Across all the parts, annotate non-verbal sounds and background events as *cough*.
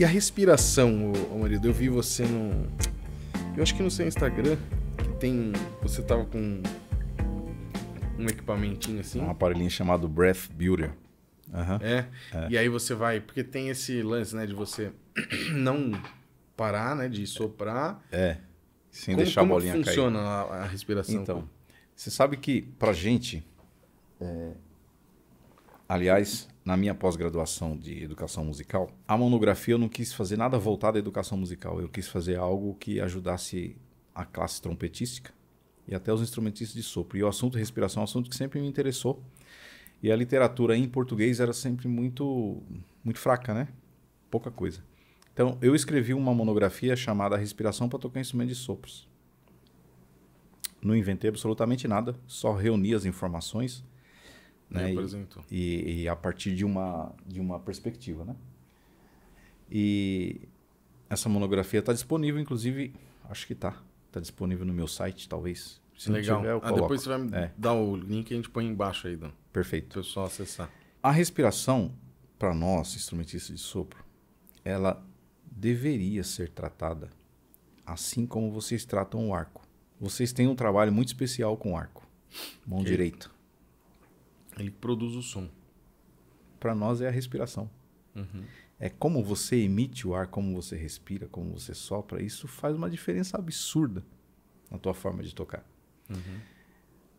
E a respiração, ô, ô marido, eu vi você no. Eu acho que no seu Instagram, que tem. Você tava com um equipamentinho assim. Um aparelhinho chamado Breath Builder. Uhum. É. é. E aí você vai. Porque tem esse lance, né, de você *clears throat* não parar, né? De soprar. É. Sem como, deixar a bolinha cair. Como funciona a, a, respiração? Então, você sabe que pra gente. É... Aliás, na minha pós-graduação de educação musical, a monografia eu não quis fazer nada voltado à educação musical. Eu quis fazer algo que ajudasse a classe trompetística e até os instrumentistas de sopro. E o assunto respiração é um assunto que sempre me interessou. E a literatura em português era sempre muito, muito fraca, né? Pouca coisa. Então, eu escrevi uma monografia chamada Respiração para tocar instrumento de sopros. Não inventei absolutamente nada, só reuni as informações né? E, e, e, a partir de uma, de uma perspectiva, né? E essa monografia está disponível, inclusive, acho que está. Está disponível no meu site, talvez. Se Legal. Tiver, ah, depois você vai me é. dar o link e a gente põe embaixo aí, Dan. Perfeito. Para o pessoal acessar. A respiração, para nós, instrumentistas de sopro, ela deveria ser tratada assim como vocês tratam o arco. Vocês têm um trabalho muito especial com o arco. Mão okay. direita. Ele produz o som. Para nós é a respiração. Uhum. É como você emite o ar, como você respira, como você sopra. Isso faz uma diferença absurda na tua forma de tocar. Uhum.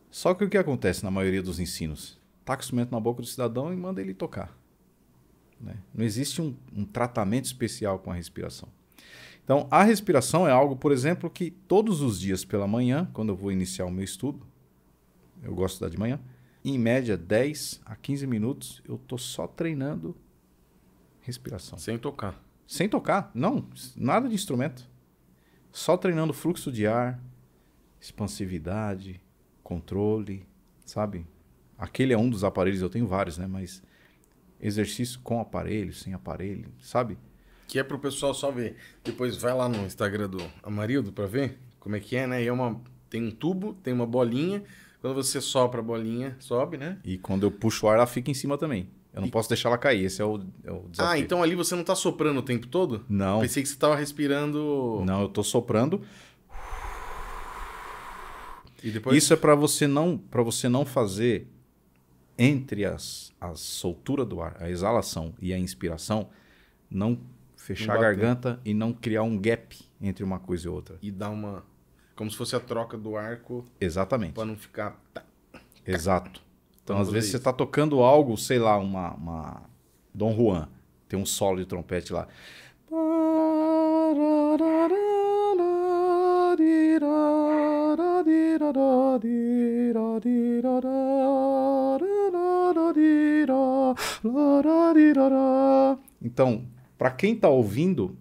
Só que o que acontece na maioria dos ensinos? Taca o instrumento na boca do cidadão e manda ele tocar. Né? Não existe um, um tratamento especial com a respiração. Então, a respiração é algo, por exemplo, que todos os dias pela manhã, quando eu vou iniciar o meu estudo, eu gosto de dar de manhã, em média 10 a 15 minutos, eu tô só treinando respiração. Sem tocar. Sem tocar, não, nada de instrumento. Só treinando fluxo de ar, expansividade, controle, sabe? Aquele é um dos aparelhos, eu tenho vários, né? Mas exercício com aparelho, sem aparelho, sabe? Que é pro pessoal só ver. Depois vai lá no Instagram do Amarildo para ver como é que é, né? E é uma tem um tubo, tem uma bolinha, quando você sopra a bolinha, sobe, né? E quando eu puxo o ar, ela fica em cima também. Eu não e... posso deixar ela cair, esse é o, é o desafio. Ah, então ali você não está soprando o tempo todo? Não. Pensei que você estava respirando. Não, eu estou soprando. Depois... Isso é para você não para você não fazer entre as a soltura do ar, a exalação e a inspiração, não fechar não a garganta e não criar um gap entre uma coisa e outra. E dar uma como se fosse a troca do arco. Exatamente. Para não ficar. Exato. Então, às vezes, isso. você está tocando algo, sei lá, uma, uma. Dom Juan. Tem um solo de trompete lá. Então, para quem está ouvindo,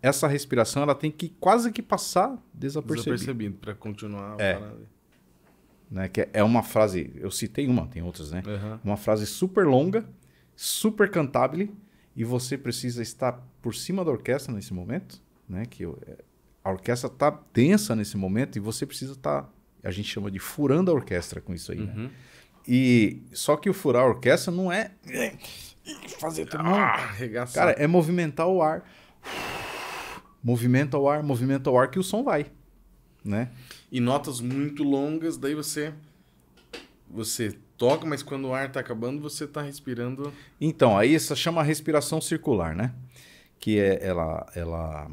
essa respiração ela tem que quase que passar desapercebido. Desapercebido para continuar é. Né, que é uma frase, eu citei uma, tem outras, né? Uhum. Uma frase super longa, super cantável, e você precisa estar por cima da orquestra nesse momento, né? Que é, a orquestra está tensa nesse momento e você precisa estar, tá, a gente chama de furando a orquestra com isso aí, né? uhum. né? E só que o furar a orquestra não é fazer tudo. Ah, Cara, é movimentar o ar movimento ao ar, movimento ao ar, que o som vai, né? E notas muito longas, daí você você toca, mas quando o ar está acabando, você está respirando. Então, aí essa chama respiração circular, né? Que é ela ela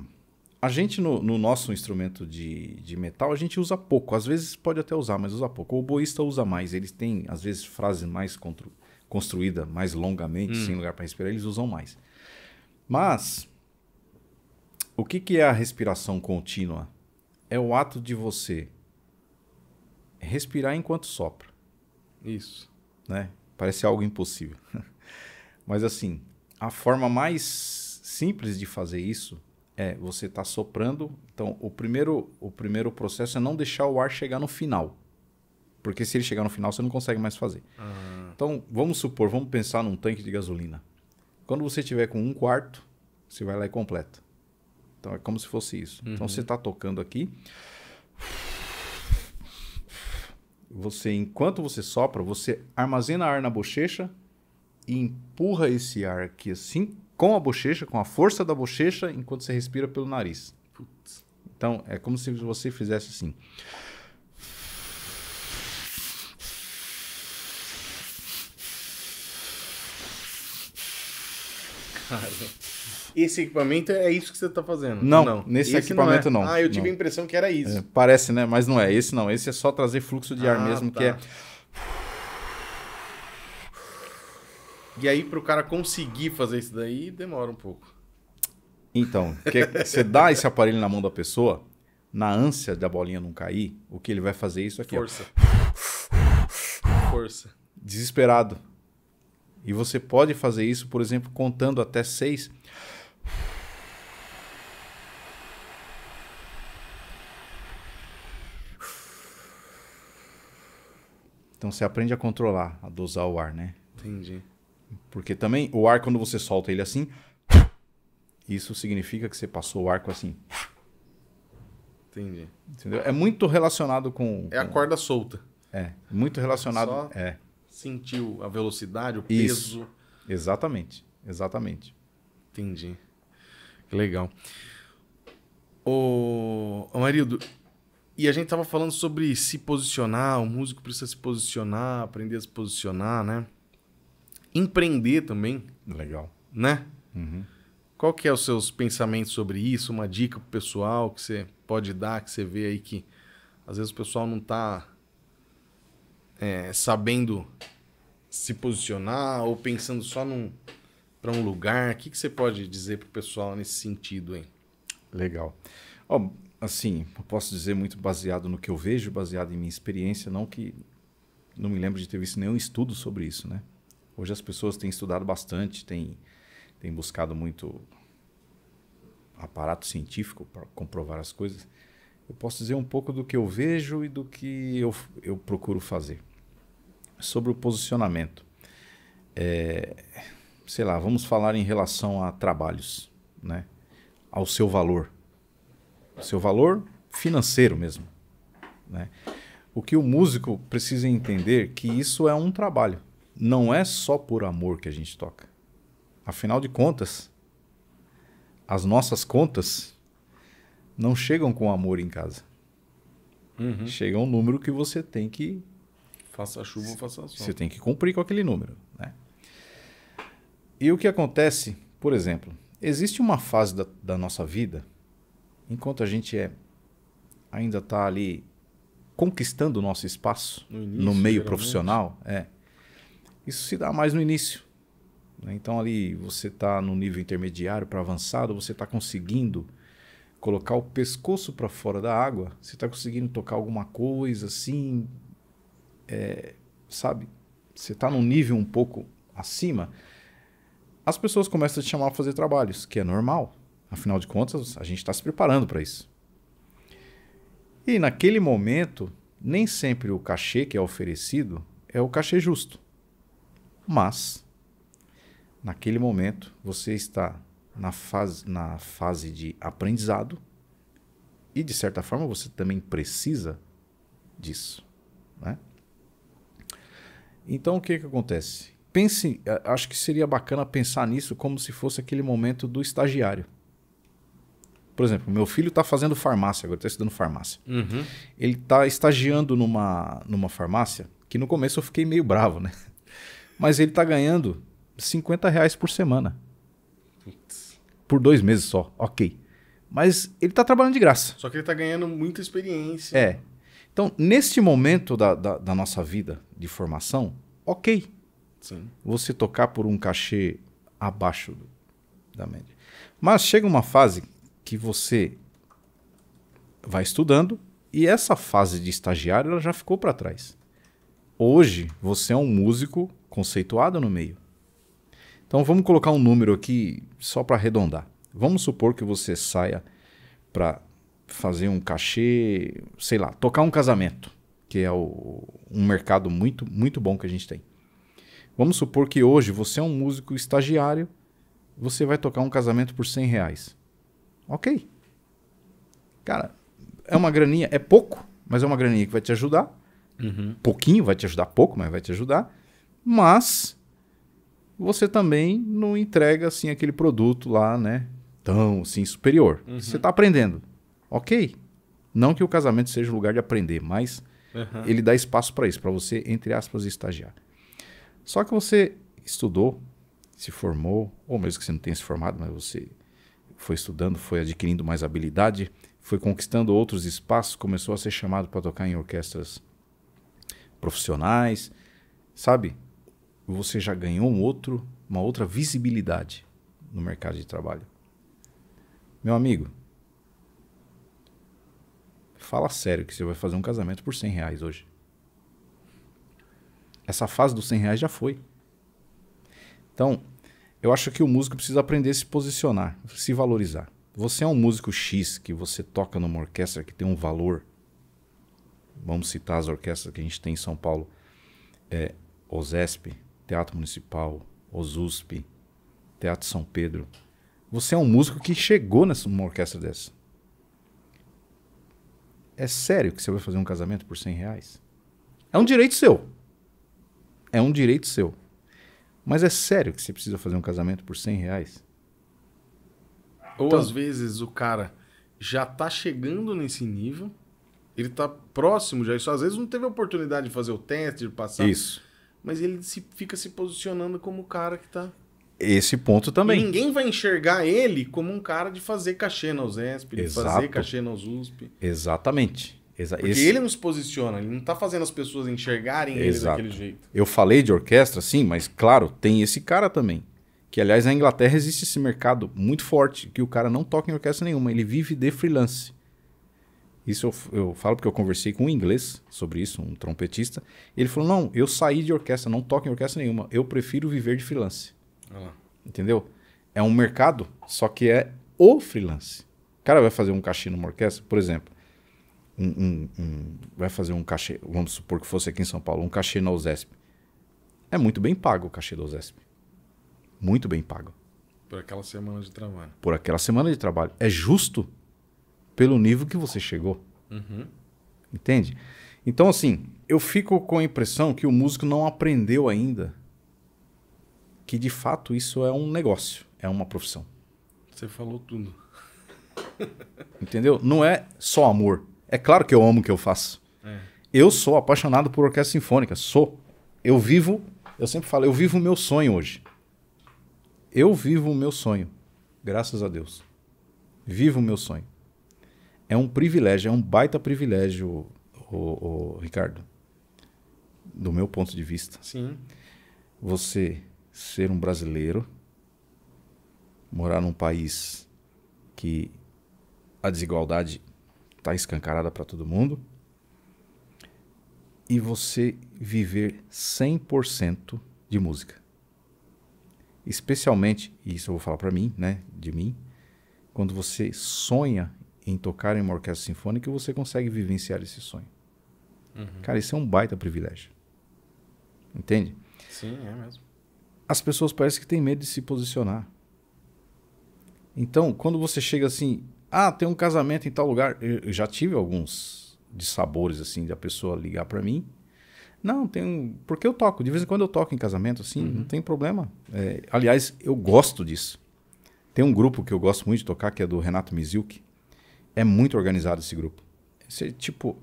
a gente no, no, nosso instrumento de, de metal a gente usa pouco, às vezes pode até usar, mas usa pouco. O boísta usa mais, eles têm às vezes frase mais constru, construída mais longamente, hum. sem lugar para respirar, eles usam mais. Mas o que, que é a respiração contínua? É o ato de você respirar enquanto sopra. Isso. Né? Parece algo impossível. *laughs* Mas assim, a forma mais simples de fazer isso é você estar tá soprando. Então, o primeiro, o primeiro processo é não deixar o ar chegar no final. Porque se ele chegar no final, você não consegue mais fazer. Ah. Então, vamos supor, vamos pensar num tanque de gasolina. Quando você tiver com um quarto, você vai lá e completa. Então é como se fosse isso. Então, uhum. Então você está tocando aqui. Você, enquanto você sopra, você armazena ar na bochecha e empurra esse ar aqui assim, com a bochecha, com a força da bochecha, enquanto você respira pelo nariz. Putz. Então, é como se você fizesse assim. Cara. Esse equipamento é isso que você tá fazendo? Não, nesse Esse equipamento não. não, é. Ah, eu tive não. a impressão que era isso. É, parece, né? Mas não é. Esse não. Esse é só trazer fluxo de ar Ah, mesmo, tá. que é. E aí, pro cara conseguir fazer isso daí, demora um pouco. Então, você dá esse aparelho na mão da pessoa, na ânsia da bolinha não cair, o que ele vai fazer é isso aqui, ó, Força. Força. desesperado. E você pode fazer isso, por exemplo, contando até seis. Então você aprende a controlar, a dosar o ar, né? Entendi. Porque também o ar, quando você solta ele assim, isso significa que você passou o arco assim. Entendi. Entendeu? É muito relacionado com. É a com- corda solta. É, muito relacionado. Só- É, Sentiu a velocidade, o Isso. peso. exatamente. Exatamente. Entendi. Que legal. Ô Marido, e a gente tava falando sobre se posicionar, o músico precisa se posicionar, aprender a se posicionar, né? Empreender também, Legal. né? Uhum. Qual que é os seus pensamentos sobre isso? Uma dica pro pessoal que você pode dar, que você vê aí que às vezes o pessoal não tá é, sabendo se posicionar ou pensando só num para um lugar. O que, que você pode dizer pro pessoal nesse sentido, hein? Legal. Ó, assim, eu posso dizer muito baseado no que eu vejo, baseado em minha experiência, não que não me lembro de ter visto nenhum estudo sobre isso, né? Hoje as pessoas têm estudado bastante, têm, têm buscado muito aparato científico para comprovar as coisas. Eu posso dizer um pouco do que eu vejo e do que eu, eu procuro fazer. Sobre o posicionamento. É, sei lá, vamos falar em relação a trabalhos, né? Ao seu valor. O seu valor financeiro mesmo. Né? O que o músico precisa entender que isso é um trabalho. Não é só por amor que a gente toca. Afinal de contas, as nossas contas não chegam com amor em casa. Chega um número que você tem que Faça chuva ou faça sol. você tem que cumprir com aquele número. Né? E o que acontece, por exemplo, existe uma fase da, da nossa vida, enquanto a gente é ainda está ali conquistando o nosso espaço No no, início, meio geralmente. profissional, é. Isso se dá mais no início. né? Então ali você está no nível intermediário para avançado, você está conseguindo colocar o pescoço para fora da água, você está conseguindo tocar alguma coisa assim, é, sabe? Você está num nível um pouco acima, as pessoas começam a te chamar para fazer trabalhos, que é normal. Afinal de contas, a gente está se preparando para isso. E naquele momento, nem sempre o cachê que é oferecido é o cachê justo. Mas, naquele momento, você está na fase, na fase de aprendizado e, de certa forma, você também precisa disso. Né? Então, o que, que acontece? Pense, acho que seria bacana pensar nisso como se fosse aquele momento do estagiário. Por exemplo, meu filho está fazendo farmácia, agora está estudando farmácia. Uhum. Ele está estagiando numa, numa farmácia, que no começo eu fiquei meio bravo, né? Mas ele está ganhando 50 reais por semana. Por dois meses só, ok. Mas ele está trabalhando de graça. Só que ele tá ganhando muita experiência. É. Então, neste momento da, da, da nossa vida de formação, ok. Sim. Você tocar por um cachê abaixo do- da média. Mas chega uma fase que você vai estudando e essa fase de estagiário ela já ficou para trás. Hoje você é um músico conceituado no meio. Então vamos colocar um número aqui só para arredondar. Vamos supor que você saia para fazer um cachê, sei lá, tocar um casamento, que é o- um mercado muito muito bom que a gente tem. Vamos supor que hoje você é um músico estagiário, você vai tocar um casamento por 100 reais. Ok. Cara, é uma graninha, é pouco, mas é uma graninha que vai te ajudar. Uhum. Pouquinho vai te ajudar, pouco, mas vai te ajudar. Mas você também não entrega assim aquele produto lá, né? Tão assim superior. Uhum. Você está aprendendo. OK. Não que o casamento seja um lugar de aprender, mas Aham. ele dá espaço para isso, para você, entre aspas, estagiar. Só que você estudou, se formou, ou mesmo que você não tenha se formado, mas você foi estudando, foi adquirindo mais habilidade, foi conquistando outros espaços, começou a ser chamado para tocar em orquestras profissionais, sabe? Você já ganhou um outro, uma outra visibilidade no mercado de trabalho. Meu amigo, fala sério que você vai fazer um casamento por 100 reais hoje. Essa fase dos 100 reais já foi. Então, eu acho que o músico precisa aprender a se posicionar, se valorizar. Você é um músico X que você toca numa orquestra que tem um valor. Vamos citar as orquestras que a gente tem em São Paulo. É, OSESP, Teatro Municipal, OSUSP, Teatro São Pedro. Você é um músico que chegou numa orquestra dessa. É sério que você vai fazer um casamento por 100 reais? É um direito seu. É um direito seu. Mas é sério que você precisa fazer um casamento por 100 reais? Ou Então- às vezes o cara já tá chegando nesse nível, ele tá próximo já, isso às vezes não teve a oportunidade de fazer o teste, de passar, Isso. mas ele se, fica se posicionando como o cara que tá. Esse ponto E também. ninguém vai enxergar ele como um cara de fazer cachê na USESP, de Exato. fazer cachê na USP. Exatamente. Exa Porque esse- ele não se posiciona, ele não tá fazendo as pessoas enxergarem ele Exato. daquele jeito. Eu falei de orquestra, sim, mas claro, tem esse cara também. Que, aliás, na Inglaterra existe esse mercado muito forte, que o cara não toca em orquestra nenhuma, ele vive de freelance. Isso eu, eu falo porque eu conversei com um inglês sobre isso, um trompetista. Ele falou: não, eu saí de orquestra, não toco em orquestra nenhuma, eu prefiro viver de freelance. Lá. Entendeu? É um mercado, só que é o freelance. O cara vai fazer um cachê numa orquestra, por exemplo, um- um- um- vai fazer um cachê, vamos supor que fosse aqui em São Paulo, um cachê na USESP. É muito bem pago o cachê da USESP. Muito bem pago. Por aquela semana de trabalho. Por aquela semana de trabalho. É justo pelo nível que você chegou. Uhum. Entende? Então, assim, eu fico com a impressão que o músico não aprendeu ainda que de fato isso é um negócio, é uma profissão. Você falou tudo. Entendeu? Não é só amor. É claro que eu amo o que eu faço. É. Eu sou apaixonado por orquestra sinfônica. Sou. Eu vivo, eu sempre falo, eu vivo o meu sonho hoje. Eu vivo o meu sonho. Graças a Deus. Vivo o meu sonho. É um privilégio, é um baita privilégio, o, o, Ricardo. Do meu ponto de vista. Sim. Você ser um brasileiro, morar num país que a desigualdade está escancarada para todo mundo, e você viver 100% de música. Especialmente, e isso eu vou falar para mim, né, de mim, quando você sonha em tocar em uma orquestra sinfônica você consegue vivenciar esse sonho. Cara, isso é um baita privilégio. Entende? Sim, é mesmo. as pessoas parecem que têm medo de se posicionar. Então, quando você chega assim, ah, tem um casamento em tal lugar, eu já tive alguns de sabores assim, de a pessoa ligar para mim. Não, tem um, porque eu toco, de vez em quando eu toco em casamento assim, não tem problema. É, aliás, eu gosto disso. Tem um grupo que eu gosto muito de tocar que é do Renato Miziuk. É muito organizado esse grupo. Esse, tipo,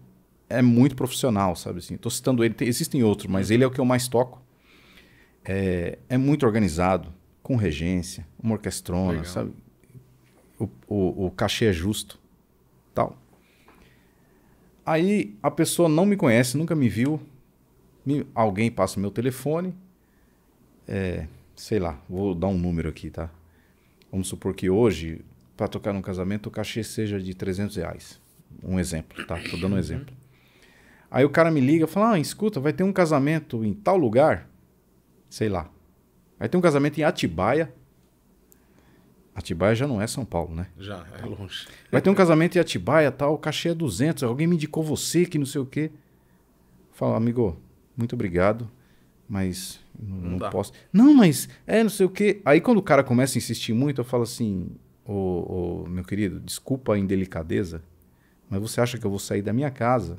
é muito profissional, sabe assim. Tô citando ele, tem- existem outros, mas ele é o que eu mais toco é, é muito organizado, com regência, uma orquestrona, Legal. sabe? O, o, o cachê é justo, tal. Aí a pessoa não me conhece, nunca me viu, me- alguém passa o meu telefone, é, sei lá, vou dar um número aqui, tá? Vamos supor que hoje, para tocar num casamento, o cachê seja de 300 reais. Um exemplo, tá? Tô dando um exemplo. Aí o cara me liga e fala, ah, escuta, vai ter um casamento em tal lugar, sei lá. Vai ter um casamento em Atibaia. Atibaia já não é São Paulo, né? Já, é longe. Vai ter um casamento em Atibaia, tal, o cachê é 200, alguém me indicou você, que não sei o quê. Fala, amigo, muito obrigado, mas não, Não posso. Não, mas é não sei o quê. Aí quando o cara começa a insistir muito, eu falo assim, ô, ô, meu querido, desculpa a indelicadeza, mas você acha que eu vou sair da minha casa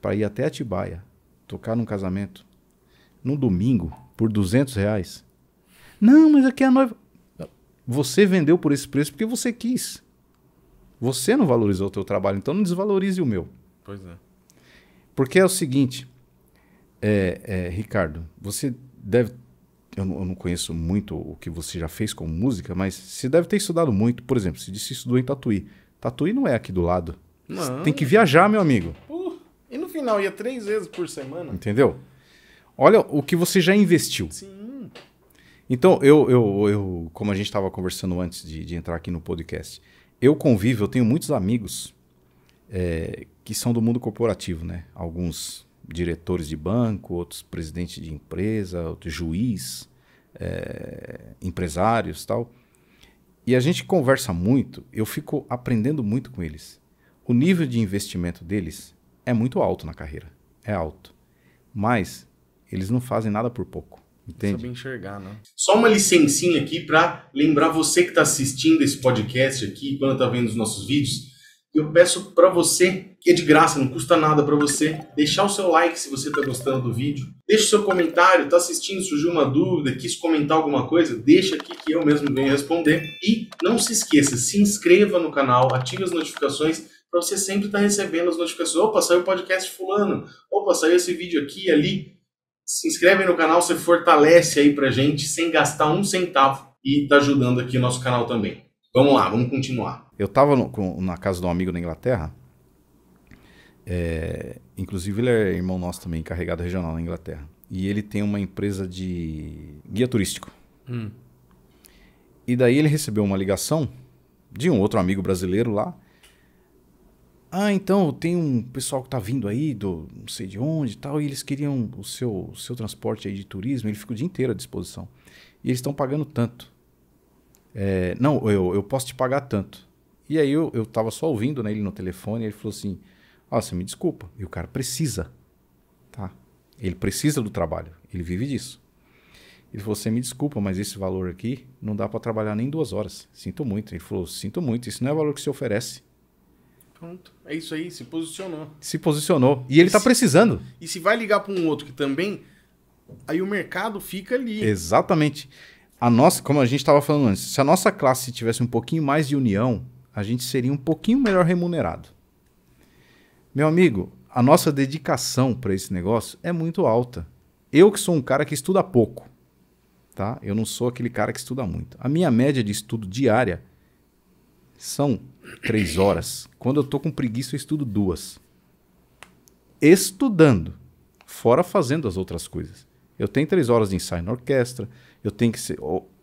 para ir até Atibaia, tocar num casamento, num domingo, por por 200 reais. Não, mas aqui é a noiva. Você vendeu por esse preço porque você quis. Você não valorizou o teu trabalho, então não desvalorize o meu. Pois é. Porque é o seguinte, é, é, Ricardo, você deve. Eu não, eu não conheço muito o que você já fez com música, mas você deve ter estudado muito. Por exemplo, você disse que estudou em Tatuí. Tatuí não é aqui do lado. Não. Tem que viajar, meu amigo. Uh, e no final ia três vezes por semana. Entendeu? Olha o que você já investiu. Sim. Então, eu, eu, eu como a gente estava conversando antes de, de entrar aqui no podcast, eu convivo, eu tenho muitos amigos é, que são do mundo corporativo, né? Alguns diretores de banco, outros presidentes de empresa, outros juiz, é, empresários tal. E a gente conversa muito, eu fico aprendendo muito com eles. O nível de investimento deles é muito alto na carreira, é alto. Mas eles não fazem nada por pouco, entende? Saber enxergar, né? Só uma licencinha aqui para lembrar você que está assistindo esse podcast aqui, quando está vendo os nossos vídeos, eu peço para você, que é de graça, não custa nada para você, deixar o seu like se você está gostando do vídeo. Deixa o seu comentário, está assistindo, surgiu uma dúvida, quis comentar alguma coisa, deixa aqui que eu mesmo venho responder. E não se esqueça, se inscreva no canal, ative as notificações para você sempre estar tá recebendo as notificações. Opa, saiu o podcast fulano. Opa, saiu esse vídeo aqui ali. Se inscreve no canal, você fortalece aí pra gente sem gastar um centavo e tá ajudando aqui o nosso canal também. Vamos lá, vamos continuar. Eu estava na casa de um amigo na Inglaterra. É, inclusive, ele é irmão nosso também, encarregado regional na Inglaterra. E ele tem uma empresa de guia turístico. Hum. E daí ele recebeu uma ligação de um outro amigo brasileiro lá. Ah, então tem um pessoal que tá vindo aí do não sei de onde e tal, e eles queriam o seu, o seu transporte aí de turismo, ele fica o dia inteiro à disposição. E eles estão pagando tanto. É, não, eu, eu posso te pagar tanto. E aí eu, eu tava só ouvindo né, ele no telefone e ele falou assim: Ó, oh, você me desculpa. E o cara precisa. Tá? Ele precisa do trabalho. Ele vive disso. Ele falou: Você me desculpa, mas esse valor aqui não dá para trabalhar nem duas horas. Sinto muito. Ele falou: Sinto muito. Isso não é o valor que se oferece. Pronto. É isso aí. Se posicionou. Se posicionou. E ele está precisando. E se vai ligar para um outro que também. Aí o mercado fica ali. Exatamente. A nossa, como a gente estava falando antes, se a nossa classe tivesse um pouquinho mais de união, a gente seria um pouquinho melhor remunerado. Meu amigo, a nossa dedicação para esse negócio é muito alta. Eu que sou um cara que estuda pouco, tá? Eu não sou aquele cara que estuda muito. A minha média de estudo diária são três horas. Quando eu tô com preguiça, eu estudo duas. Estudando, fora fazendo as outras coisas. Eu tenho três horas de ensaio na orquestra, eu tenho que ser.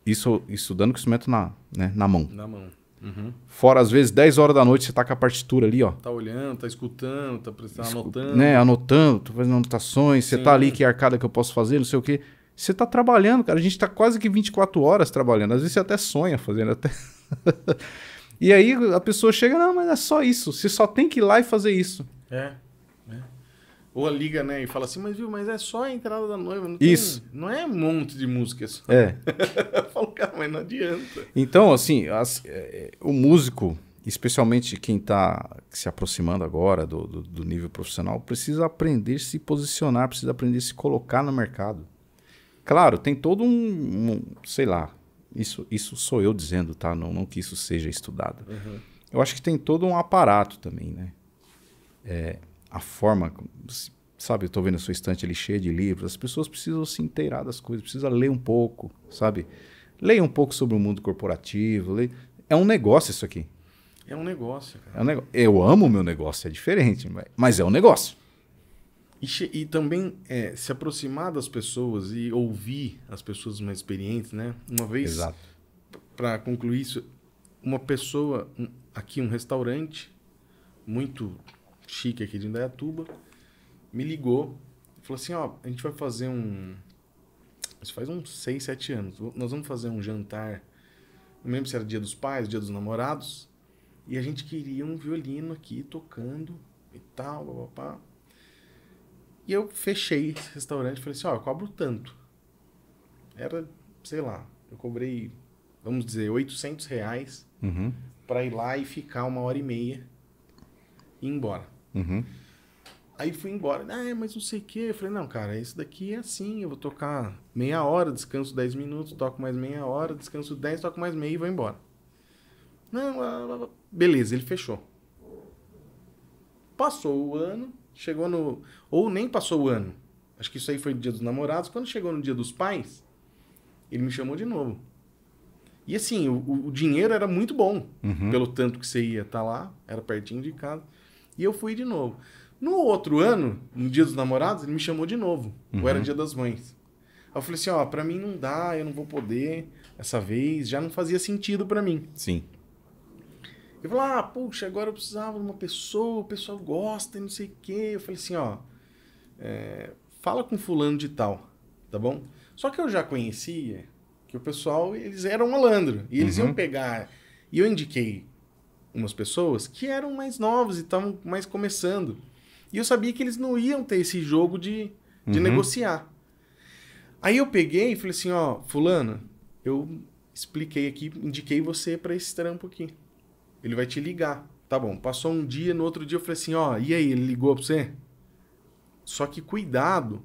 Isso estudando com o instrumento na, né, na mão. Na mão. Uhum. Fora, às vezes, 10 horas da noite, você tá com a partitura ali, ó. Tá olhando, tá escutando, tá, tá anotando. Né, anotando, tá fazendo anotações, Sim. você tá ali, que arcada que eu posso fazer, não sei o quê. Você tá trabalhando, cara. A gente tá quase que 24 horas trabalhando. Às vezes você até sonha fazendo até. *laughs* e aí a pessoa chega, não, mas é só isso. Você só tem que ir lá e fazer isso. É. Ou a liga, né, e fala assim, mas viu, mas é só a entrada da noiva. Não Isso. Tem, não é um monte de músicas. É. *laughs* eu falo, cara, mas não adianta. Então, assim, as, é, o músico, especialmente quem está se aproximando agora do, do, do, nível profissional, precisa aprender a se posicionar, precisa aprender a se colocar no mercado. Claro, tem todo um, um sei lá, isso, isso sou eu dizendo, tá? Não, não que isso seja estudado. Uhum. Eu acho que tem todo um aparato também, né? É, a forma, sabe, eu tô vendo a sua estante ali cheia de livros, as pessoas precisam se inteirar das coisas, precisa ler um pouco, sabe? Leia um pouco sobre o mundo corporativo, leia... é um negócio isso aqui. É um negócio, cara. É um nego... Eu amo o meu negócio, é diferente, mas é um negócio. E, e também é, se aproximar das pessoas e ouvir as pessoas mais experientes, né? Uma vez, para concluir isso, uma pessoa, um, aqui um restaurante muito chique aqui de Indaiatuba, me ligou e falou assim, ó, a gente vai fazer um... Isso faz uns 6, 7 anos. Nós vamos fazer um jantar, não lembro se era dia dos pais, dia dos namorados, e a gente queria um violino aqui tocando e tal, papapá. E eu fechei esse restaurante e falei assim, ó, eu cobro tanto. Era, sei lá, eu cobrei, vamos dizer, 800 reais uhum. para ir lá e ficar uma hora e meia e ir embora. Uhum. Aí fui embora. Ah, mas não sei o quê. Eu falei, não, cara, esse daqui é assim. Eu vou tocar meia hora, descanso 10 minutos, toco mais meia hora, descanso 10, toco mais meia e vou embora. Não, beleza, ele fechou. Passou o ano, chegou no. Ou nem passou o ano. Acho que isso aí foi no dia dos namorados. Quando chegou no dia dos pais, ele me chamou de novo. E assim, o, o dinheiro era muito bom, Uhum. pelo tanto que você ia estar lá, era pertinho de casa. E eu fui de novo. No outro ano, no dia dos namorados, ele me chamou de novo. Ou era dia das mães. Aí eu falei assim, ó, pra mim não dá, eu não vou poder essa vez, já não fazia sentido pra mim. Sim. Ele falou, ah, puxa, agora eu precisava de uma pessoa, o pessoal gosta e não sei o quê. Eu falei assim, ó, é, fala com fulano de tal, tá bom? Só que eu já conhecia que o pessoal, eles eram malandro. E eles Uhum. iam pegar... E eu indiquei umas pessoas que eram mais novos e estavam mais começando. E eu sabia que eles não iam ter esse jogo de, de Uhum. negociar. Aí eu peguei e falei assim, ó, fulano, eu expliquei aqui, indiquei você pra esse trampo aqui. Ele vai te ligar. Tá bom, passou um dia, no outro dia eu falei assim, ó, e aí, ele ligou pra você? Só que cuidado,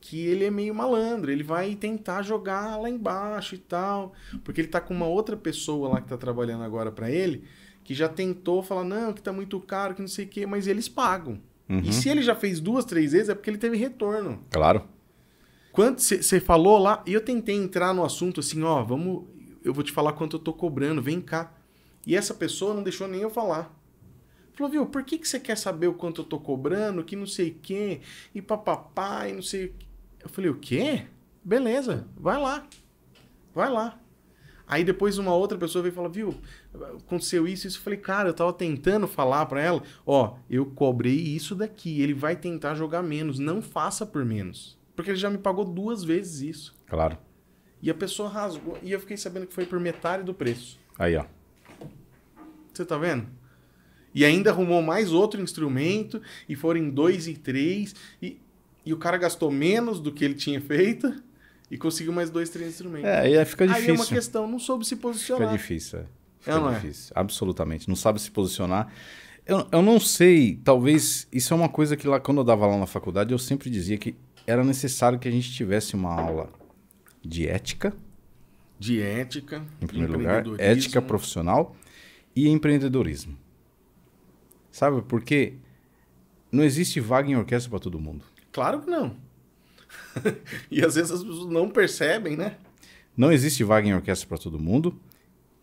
que ele é meio malandro, ele vai tentar jogar lá embaixo e tal, porque ele tá com uma outra pessoa lá que tá trabalhando agora pra ele, que já tentou falar, não, que tá muito caro, que não sei o quê, mas eles pagam. Uhum. E se ele já fez duas, três vezes, é porque ele teve retorno. Claro. Quanto você falou lá, e eu tentei entrar no assunto assim, ó, vamos, eu vou te falar quanto eu tô cobrando, vem cá. E essa pessoa não deixou nem eu falar. Falou, viu, por que que você quer saber o quanto eu tô cobrando, que não sei o quê, e papapá, e não sei o quê. Eu falei, o quê? Beleza, vai lá, vai lá. Aí depois uma outra pessoa veio e falou, viu, aconteceu isso, isso. Eu falei, cara, eu tava tentando falar pra ela, ó, eu cobrei isso daqui, ele vai tentar jogar menos, não faça por menos. Porque ele já me pagou duas vezes isso. Claro. E a pessoa rasgou, e eu fiquei sabendo que foi por metade do preço. Aí, ó. Você tá vendo? E ainda arrumou mais outro instrumento, e foram em dois e três, e, e o cara gastou menos do que ele tinha feito, e conseguiu mais dois, três instrumentos. É, aí fica Aí é difícil. uma questão, não soube se Fica posicionar. difícil, é. Fica É não é? difícil. Absolutamente. Não sabe se posicionar. Eu, eu não sei, talvez. Isso é uma coisa que lá, quando eu dava lá na faculdade, eu sempre dizia que era necessário que a gente tivesse uma aula de ética, De ética, em primeiro lugar, ética profissional e empreendedorismo. Sabe por quê? Não existe vaga em orquestra para todo mundo. Claro que não. *laughs* e às vezes as pessoas não percebem, né? Não existe vaga em orquestra para todo mundo.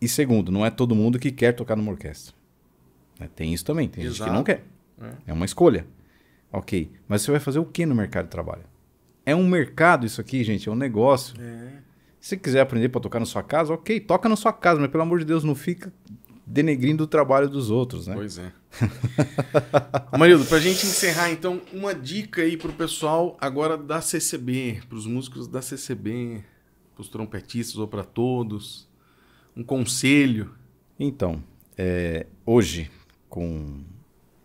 E segundo, não é todo mundo que quer tocar numa orquestra. Né? Tem isso também, tem gente que Exato. não quer. É. É uma escolha. Ok, mas você vai fazer o que no mercado de trabalho? É um mercado isso aqui, gente, é um negócio. É. Se quiser aprender para tocar na sua casa, ok, toca na sua casa, mas pelo amor de Deus, não fica denegrindo o trabalho dos outros, né? Pois é. *laughs* Marildo, pra gente encerrar, então, uma dica aí pro pessoal agora da CCB, pros músicos da CCB, pros trompetistas ou pra todos. Um conselho. Então, é, hoje, com,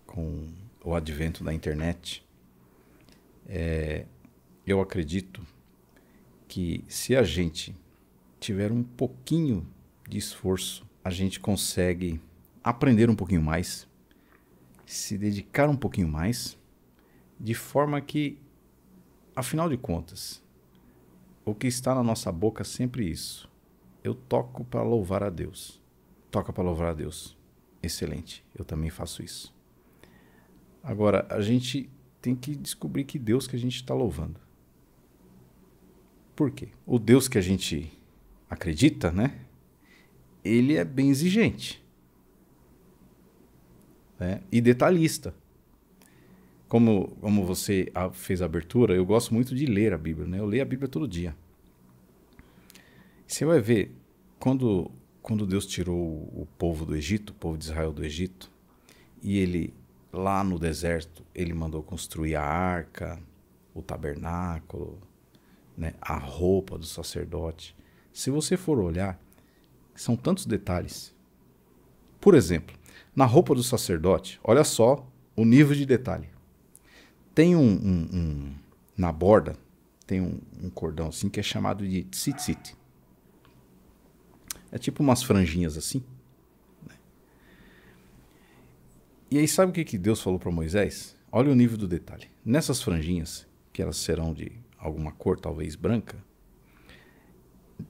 com o advento da internet, é, eu acredito que se a gente tiver um pouquinho de esforço, a gente consegue aprender um pouquinho mais, se dedicar um pouquinho mais, de forma que, afinal de contas, o que está na nossa boca é sempre isso. Eu toco para louvar a Deus. Toca para louvar a Deus. Excelente. Eu também faço isso. Agora, a gente tem que descobrir que Deus que a gente está louvando. Por quê? O Deus que a gente acredita, né? Ele é bem exigente. Né? E detalhista. Como, como você fez a abertura, eu gosto muito de ler a Bíblia, né? Eu leio a Bíblia todo dia. Você vai ver, quando, quando Deus tirou o o povo do Egito, o povo de Israel do Egito, e ele, lá no deserto, ele mandou construir a arca, o tabernáculo, né, a roupa do sacerdote. Se você for olhar, são tantos detalhes. Por exemplo, na roupa do sacerdote, olha só o nível de detalhe. Tem um, um- um- na borda, tem um, um cordão assim que é chamado de tzitzit. É tipo umas franjinhas assim. né? E aí sabe o que, que Deus falou para Moisés? Olha o nível do detalhe. Nessas franjinhas, que elas serão de alguma cor, talvez branca,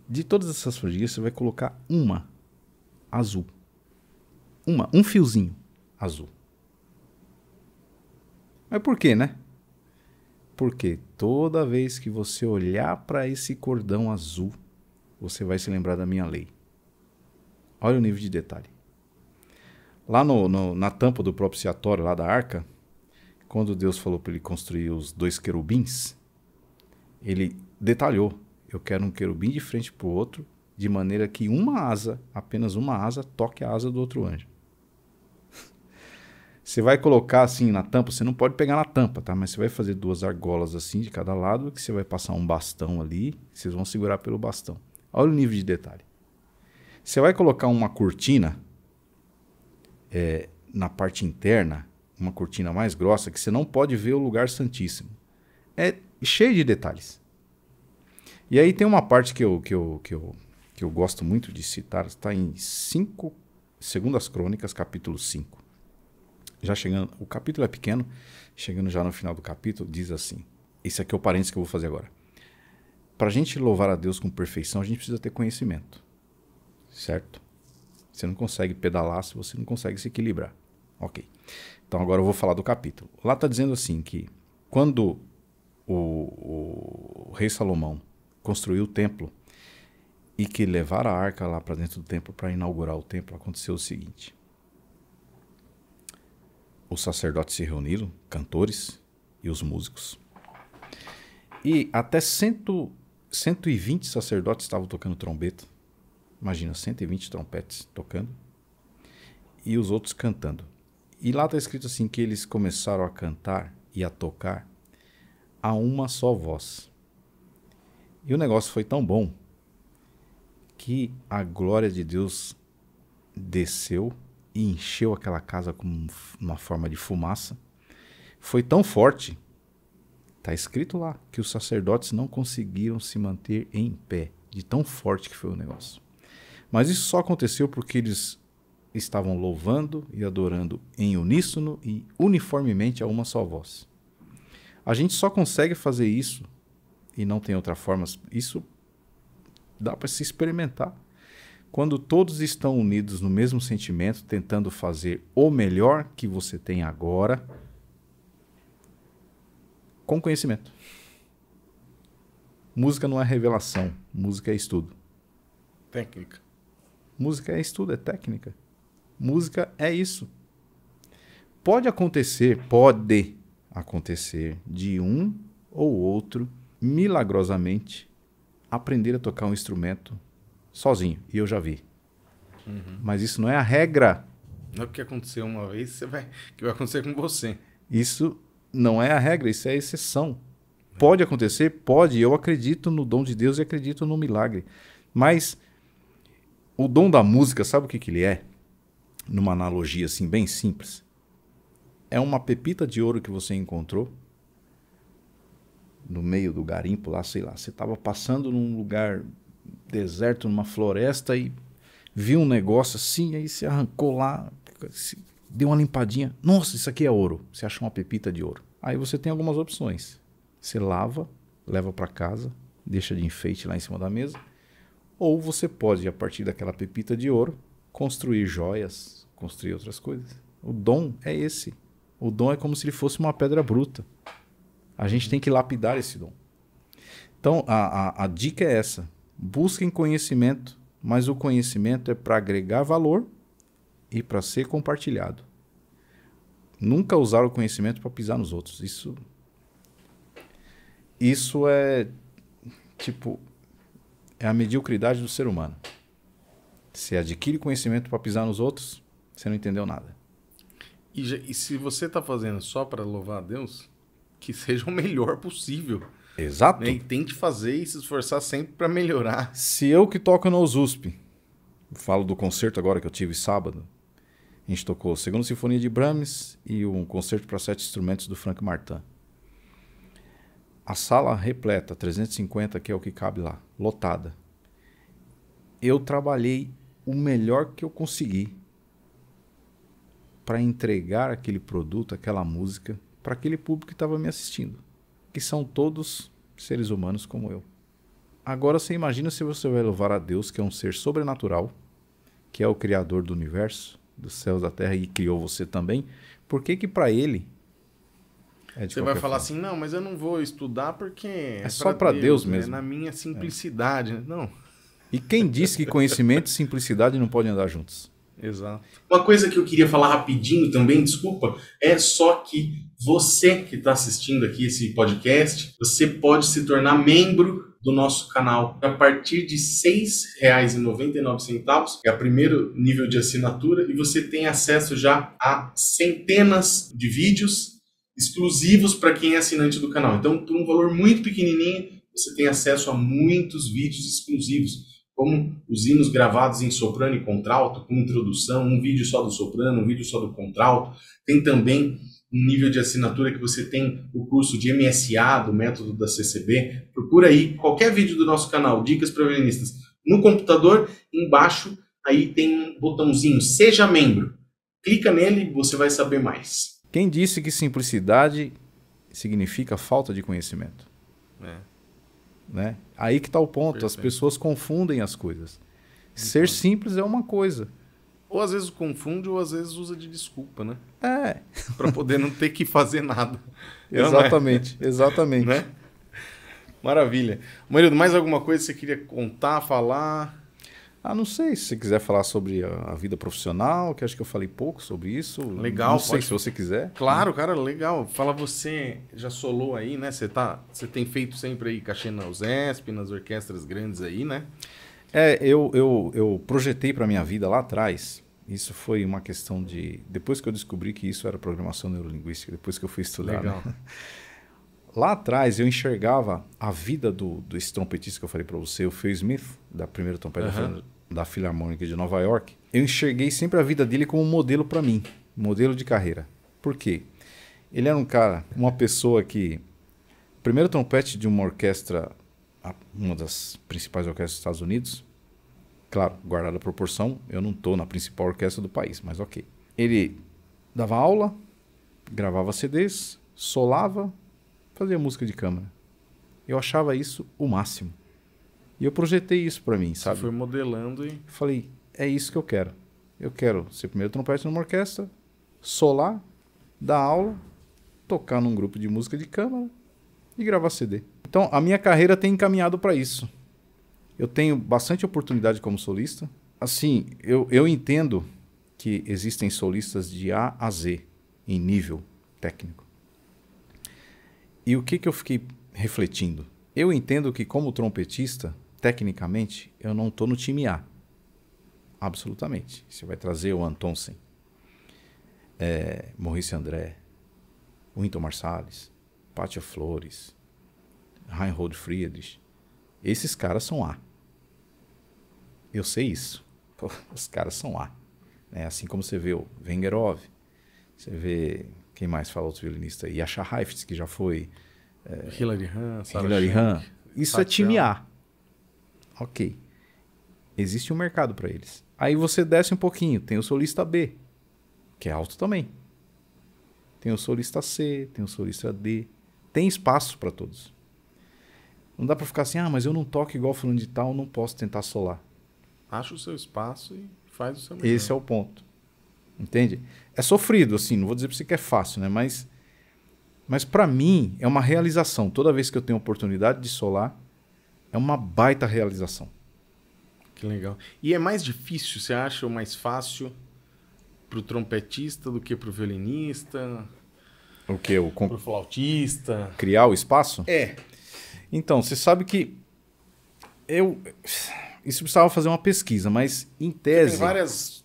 de todas essas franjinhas você vai colocar uma azul. Uma, um fiozinho azul. Mas por quê, né? Porque toda vez que você olhar para esse cordão azul, você vai se lembrar da minha lei. Olha o nível de detalhe. Lá no, no, na tampa do propiciatório, lá da arca, quando Deus falou para ele construir os dois querubins, ele detalhou: eu quero um querubim de frente para o outro, de maneira que uma asa, apenas uma asa, toque a asa do outro anjo. *laughs* Você vai colocar assim na tampa, você não pode pegar na tampa, tá? Mas você vai fazer duas argolas assim de cada lado, que você vai passar um bastão ali, vocês vão segurar pelo bastão. Olha o nível de detalhe. Você vai colocar uma cortina é, na parte interna, uma cortina mais grossa, que você não pode ver o lugar santíssimo. É cheio de detalhes. E aí tem uma parte que eu, que eu, que eu, que eu gosto muito de citar, está em 5 Segundas Crônicas, capítulo 5 já chegando, o capítulo é pequeno, chegando já no final do capítulo, diz assim: esse aqui é o parênteses que eu vou fazer agora. Para a gente louvar a Deus com perfeição, a gente precisa ter conhecimento, certo? Você não consegue pedalar se você não consegue se equilibrar. Ok. Então agora eu vou falar do capítulo. Lá está dizendo assim que quando o, o, o rei Salomão construiu o templo e que levaram a arca lá para dentro do templo para inaugurar o templo, aconteceu o seguinte os sacerdotes se reuniram, cantores e os músicos. E até cento, 120 sacerdotes estavam tocando trombeta. Imagina, 120 trompetes tocando. E os outros cantando. E lá está escrito assim que eles começaram a cantar e a tocar a uma só voz. E o negócio foi tão bom que a glória de Deus desceu e encheu aquela casa com uma forma de fumaça. Foi tão forte, está escrito lá, que os sacerdotes não conseguiram se manter em pé, de tão forte que foi o negócio. Mas isso só aconteceu porque eles estavam louvando e adorando em uníssono e uniformemente a uma só voz. A gente só consegue fazer isso e não tem outra forma. Isso dá para se experimentar. Quando todos estão unidos no mesmo sentimento, tentando fazer o melhor que você tem agora, com conhecimento. Música não é revelação, música é estudo. Técnica. Música é estudo, é técnica. Música é isso. Pode acontecer, pode acontecer de um ou outro milagrosamente aprender a tocar um instrumento sozinho. E eu já vi. Uhum. Mas isso não é a regra. Não é porque aconteceu uma vez você vai, que vai acontecer com você. Isso não é a regra, isso é a exceção. Pode acontecer? Pode. Eu acredito no dom de Deus e acredito no milagre. Mas o dom da música, sabe o que, que ele é? Numa analogia assim, bem simples. É uma pepita de ouro que você encontrou no meio do garimpo lá, sei lá. Você estava passando num lugar deserto, numa floresta e viu um negócio assim, aí você arrancou lá, deu uma limpadinha. Nossa, isso aqui é ouro. Você achou uma pepita de ouro. Aí você tem algumas opções. Você lava, leva para casa, deixa de enfeite lá em cima da mesa. Ou você pode, a partir daquela pepita de ouro, construir joias, construir outras coisas. O dom é esse. O dom é como se ele fosse uma pedra bruta. A gente tem que lapidar esse dom. Então, a, a, a dica é essa. Busquem conhecimento, mas o conhecimento é para agregar valor e para ser compartilhado. Nunca usar o conhecimento para pisar nos outros. Isso isso é tipo é a mediocridade do ser humano. Você adquire conhecimento para pisar nos outros, você não entendeu nada. E, e se você está fazendo só para louvar a Deus, que seja o melhor possível. Exato. Né? E tente fazer e se esforçar sempre para melhorar. Se eu que toco no USP, falo do concerto agora que eu tive sábado, a gente tocou a segunda sinfonia de Brahms e um concerto para sete instrumentos do Frank Martin. A sala repleta, 350 que é o que cabe lá, lotada. Eu trabalhei o melhor que eu consegui para entregar aquele produto, aquela música para aquele público que estava me assistindo, que são todos seres humanos como eu. Agora você imagina se você vai louvar a Deus, que é um ser sobrenatural, que é o criador do universo, dos céus, da terra e criou você também. Por que que para ele é você vai falar forma? assim, não, mas eu não vou estudar porque é, é só para Deus, Deus, mesmo. É na minha simplicidade, é. não. E quem disse que conhecimento e simplicidade não podem andar juntos? Exato. Uma coisa que eu queria falar rapidinho também, desculpa, é só que você que está assistindo aqui esse podcast, você pode se tornar membro do nosso canal. A partir de R$ 6,99 é o primeiro nível de assinatura e você tem acesso já a centenas de vídeos exclusivos para quem é assinante do canal. Então, por um valor muito pequenininho, você tem acesso a muitos vídeos exclusivos como os hinos gravados em soprano e contralto, com introdução, um vídeo só do soprano, um vídeo só do contralto. Tem também um nível de assinatura que você tem o curso de MSA do método da CCB. Procura aí qualquer vídeo do nosso canal, Dicas para Violinistas, no computador, embaixo, aí tem um botãozinho Seja Membro. Clica nele e você vai saber mais. Quem disse que simplicidade significa falta de conhecimento? É. Né? Aí que está o ponto. Perfeito. As pessoas confundem as coisas. Então. Ser simples é uma coisa. Ou às vezes confunde, ou às vezes usa de desculpa, né? É. para poder não ter que fazer nada. *laughs* exatamente, é? exatamente. Né? Maravilha. Marido, mais alguma coisa que você queria contar, falar? Ah, não sei. Se você quiser falar sobre a, vida profissional, que acho que eu falei pouco sobre isso. Legal. Não sei pode... se você quiser. Claro, cara, legal. Fala você, já solou aí, né? Você, tá, você tem feito sempre aí cachê na USESP, nas orquestras grandes aí, né? É, eu, eu, eu projetei para minha vida lá atrás. Isso foi uma questão de... Depois que eu descobri que isso era programação neurolinguística, depois que eu fui estudar. Legal. Né? *laughs* Lá atrás eu enxergava a vida do, desse trompetista que eu falei para você, o Phil Smith, da primeira trompete uhum da Filarmônica de Nova York, eu enxerguei sempre a vida dele como um modelo para mim, modelo de carreira. Por quê? Ele era um cara, uma pessoa que primeiro trompete de uma orquestra, uma das principais orquestras dos Estados Unidos. Claro, guardada a proporção, eu não estou na principal orquestra do país, mas ok. Ele dava aula, gravava CDs, solava, fazia música de câmara. Eu achava isso o máximo. E eu projetei isso para mim, sabe? Você foi modelando e. Falei, é isso que eu quero. Eu quero ser primeiro trompete numa orquestra, solar, dar aula, tocar num grupo de música de câmara e gravar CD. Então, a minha carreira tem encaminhado para isso. Eu tenho bastante oportunidade como solista. Assim, eu, eu entendo que existem solistas de A a Z em nível técnico. E o que, que eu fiquei refletindo? Eu entendo que, como trompetista, tecnicamente, eu não estou no time A. Absolutamente. Você vai trazer o Antonsen, é, Maurice André, Winton Marsalis, Pátia Flores, Reinhold Friedrich. Esses caras são A. Eu sei isso. Pô, *laughs* os caras são A. É, assim como você vê o Wengerov, você vê quem mais fala outros violinistas aí, Yasha Heifetz, que já foi. É, Hilary Han, Hilary Han. Isso é time A. Ok. Existe um mercado para eles. Aí você desce um pouquinho, tem o solista B, que é alto também. Tem o solista C, tem o solista D. Tem espaço para todos. Não dá para ficar assim, ah, mas eu não toco igual falando de tal, não posso tentar solar. Acha o seu espaço e faz o seu melhor. Esse é o ponto. Entende? É sofrido, assim, não vou dizer para você que é fácil, né? Mas, mas para mim é uma realização. Toda vez que eu tenho oportunidade de solar, é uma baita realização. Que legal. E é mais difícil, você acha, ou mais fácil para o trompetista do que para o violinista? O que? O Para o flautista? Criar o espaço? É. Então, você sabe que eu... Isso precisava fazer uma pesquisa, mas em tese... Tem várias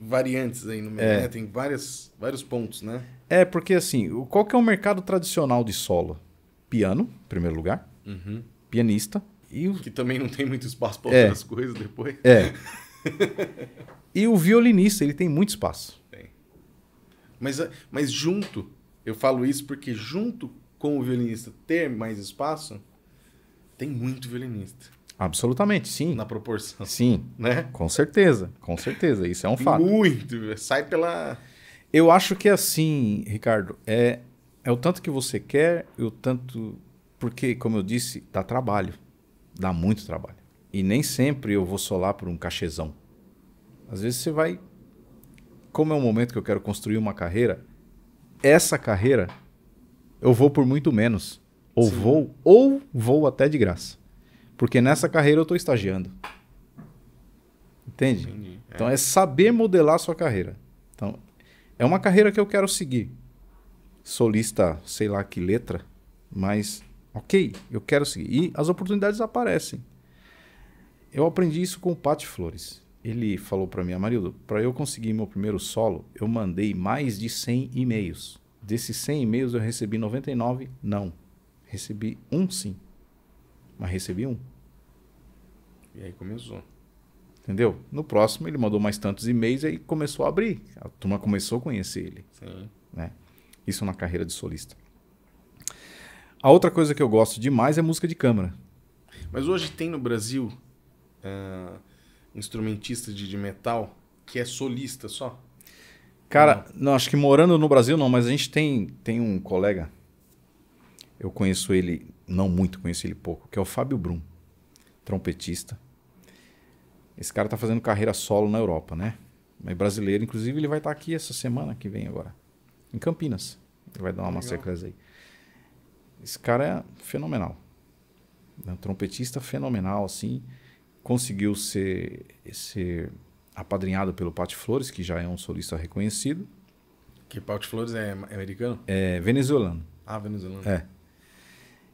variantes aí no meio, é. né? Tem várias, vários pontos, né? É, porque assim, qual que é o mercado tradicional de solo? Piano, em primeiro lugar. Uhum. Pianista, e o... Que também não tem muito espaço para é. outras coisas depois. É. *laughs* e o violinista, ele tem muito espaço. Tem. Mas, mas junto, eu falo isso porque junto com o violinista ter mais espaço, tem muito violinista. Absolutamente, sim. Na proporção. Sim, né? Com certeza, com certeza. Isso é um fato. Muito. Sai pela. Eu acho que é assim, Ricardo, é É o tanto que você quer e o tanto. Porque, como eu disse, dá trabalho. Dá muito trabalho. E nem sempre eu vou solar por um cachezão. Às vezes você vai. Como é um momento que eu quero construir uma carreira, essa carreira eu vou por muito menos. Ou Sim. vou, ou vou até de graça. Porque nessa carreira eu estou estagiando. Entende? Entendi. É. Então é saber modelar a sua carreira. Então, é uma carreira que eu quero seguir. Solista, sei lá que letra, mas ok, eu quero seguir. E as oportunidades aparecem. Eu aprendi isso com o Pati Flores. Ele falou para mim, Amarildo, para eu conseguir meu primeiro solo, eu mandei mais de 100 e-mails. Desses 100 e-mails eu recebi 99 não. Recebi um sim. Mas recebi um. E aí começou. Entendeu? No próximo ele mandou mais tantos e-mails e aí começou a abrir. A turma começou a conhecer ele. Sim. Né? Isso na carreira de solista. A outra coisa que eu gosto demais é música de câmara. Mas hoje tem no Brasil ah, instrumentista de, de metal que é solista só. Cara, não. acho que morando no Brasil não, mas a gente tem, tem um colega, eu conheço ele, não muito, conheço ele pouco, que é o Fábio Brum, trompetista. Esse cara tá fazendo carreira solo na Europa, né? Mas brasileiro, inclusive ele vai estar aqui essa semana que vem agora, em Campinas. Ele vai dar uma masterclass aí. Esse cara é fenomenal. É um trompetista fenomenal, assim. Conseguiu ser, ser apadrinhado pelo Pati Flores, que já é um solista reconhecido. Que de Flores é é americano? É venezuelano. Ah, venezuelano. É.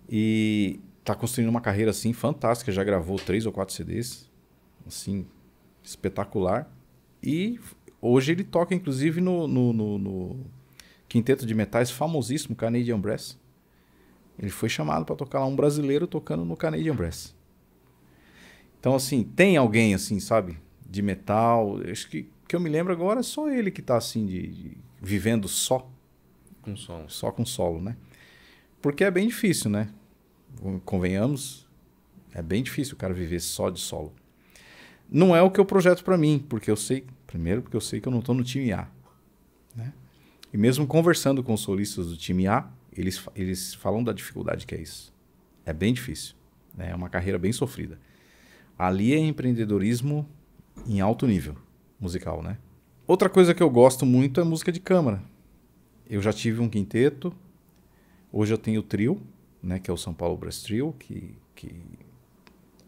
E tá construindo uma carreira assim fantástica. Já gravou três ou quatro CDs. Assim, espetacular. E hoje ele toca, inclusive, no, no, no- no quinteto de metais famosíssimo, Canadian Brass. Ele foi chamado para tocar lá um brasileiro tocando no Canadian Brass. Então, assim, tem alguém assim, sabe? De metal. Acho que que eu me lembro agora é só ele que tá assim, de, de- vivendo só Com som. só com solo, né? Porque é bem difícil, né? Convenhamos, é bem difícil o cara viver só de solo. Não é o que eu projeto para mim, porque eu sei, primeiro porque eu sei que eu não estou no time A, né? E mesmo conversando com os solistas do time A, eles, eles falam da dificuldade que é isso. É bem difícil, né? É uma carreira bem sofrida. Ali é empreendedorismo em alto nível musical, né? Outra coisa que eu gosto muito é música de câmara. Eu já tive um quinteto. Hoje eu tenho o trio, né, que é o São Paulo Brass Trio, que, que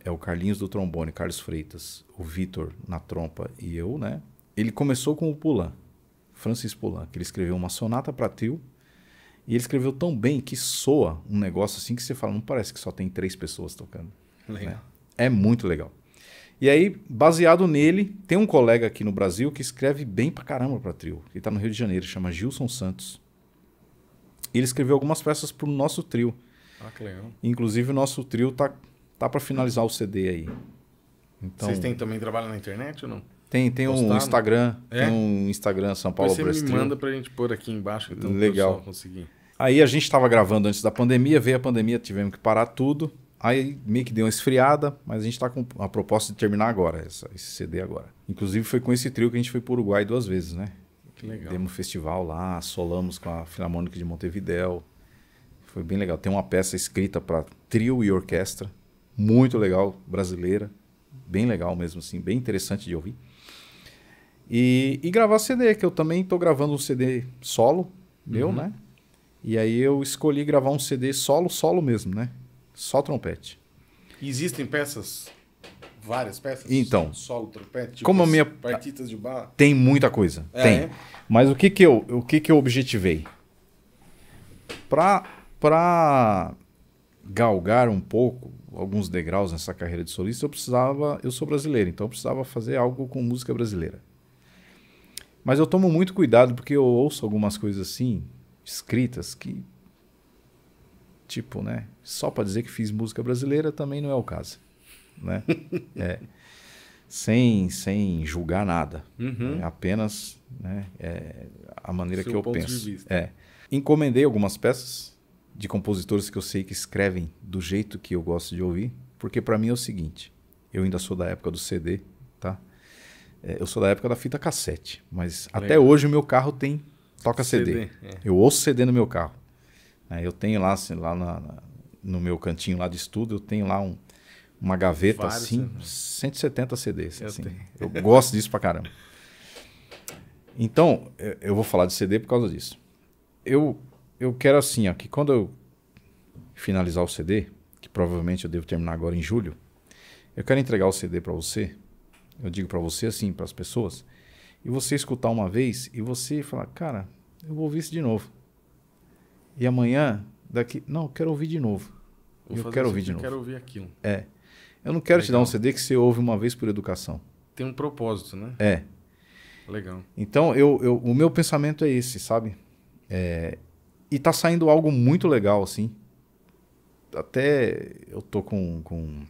é o Carlinhos do trombone, Carlos Freitas, o Vitor na trompa e eu, né? Ele começou com o Pulan, Francis Pulan, que ele escreveu uma sonata para trio. E ele escreveu tão bem que soa um negócio assim que você fala, não parece que só tem três pessoas tocando. Legal. É muito legal. E aí, baseado nele, tem um colega aqui no Brasil que escreve bem pra caramba pra trio. Ele tá no Rio de Janeiro, chama Gilson Santos. Ele escreveu algumas peças pro nosso trio. Ah, que legal. Inclusive, o nosso trio tá, tá para finalizar o CD aí. Então, Vocês têm também trabalho na internet ou não? tem, tem um postado? Instagram. É? Tem um Instagram São Paulo você me manda pra gente pôr aqui embaixo, então Legal. conseguir. Aí a gente estava gravando antes da pandemia, veio a pandemia, tivemos que parar tudo. Aí meio que deu uma esfriada, mas a gente está com a proposta de terminar agora, essa- esse CD agora. Inclusive foi com esse trio que a gente foi para o Uruguai duas vezes, né? Que legal. Demos um festival lá, solamos com a Filarmônica de Montevidéu. Foi bem legal. Tem uma peça escrita para trio e orquestra, muito legal, brasileira. Bem legal mesmo, assim, bem interessante de ouvir. E, e gravar CD, que eu também estou gravando um CD solo, meu, Uhum. né? E aí eu escolhi gravar um CD solo, solo mesmo, né? Só trompete. Existem peças, várias peças? Então. Solo, trompete, tipo Como a minha- Partitas de bar. Tem muita coisa. É, tem. é? Mas o que que eu, o que que eu objetivei? Pra, pra galgar um pouco, alguns degraus nessa carreira de solista, eu precisava, eu sou brasileiro, então eu precisava fazer algo com música brasileira. Mas eu tomo muito cuidado porque eu ouço algumas coisas assim, escritas, que tipo, né, só pra dizer que fiz música brasileira também não é o caso, né? *laughs* é. Sem, sem julgar nada. Uhum. É apenas né, é a maneira Seu que eu penso. É. Encomendei algumas peças de compositores que eu sei que escrevem do jeito que eu gosto de ouvir, porque para mim é o seguinte: eu ainda sou da época do CD, tá? É, eu sou da época da fita cassete, mas até Legal. hoje o meu carro tem toca CD. é. Eu ouço CD no meu carro. Eu tenho lá, assim, lá na- na- no meu cantinho lá de estudo, eu tenho lá um- uma gaveta Vários assim, CDs. 170 CDs. Eu assim. Eu gosto disso pra caramba. Então, eu- vou falar de CD por causa disso. Eu, eu quero assim, ó, que quando eu finalizar o CD, que provavelmente eu devo terminar agora em julho, eu quero entregar o CD pra você. Eu digo pra você assim, para as pessoas, e você escutar uma vez e você falar, cara, eu vou ouvir isso de novo. E amanhã, daqui, não, eu quero ouvir de novo. Vou eu quero ouvir de eu novo. quero ouvir aquilo. É. Eu não quero te dar um Legal. CD que você ouve uma vez por educação. Tem um propósito, né? É. Legal. Então, eu, eu- o meu pensamento é esse, sabe? É, e tá saindo algo muito legal, assim. Até eu tô com. com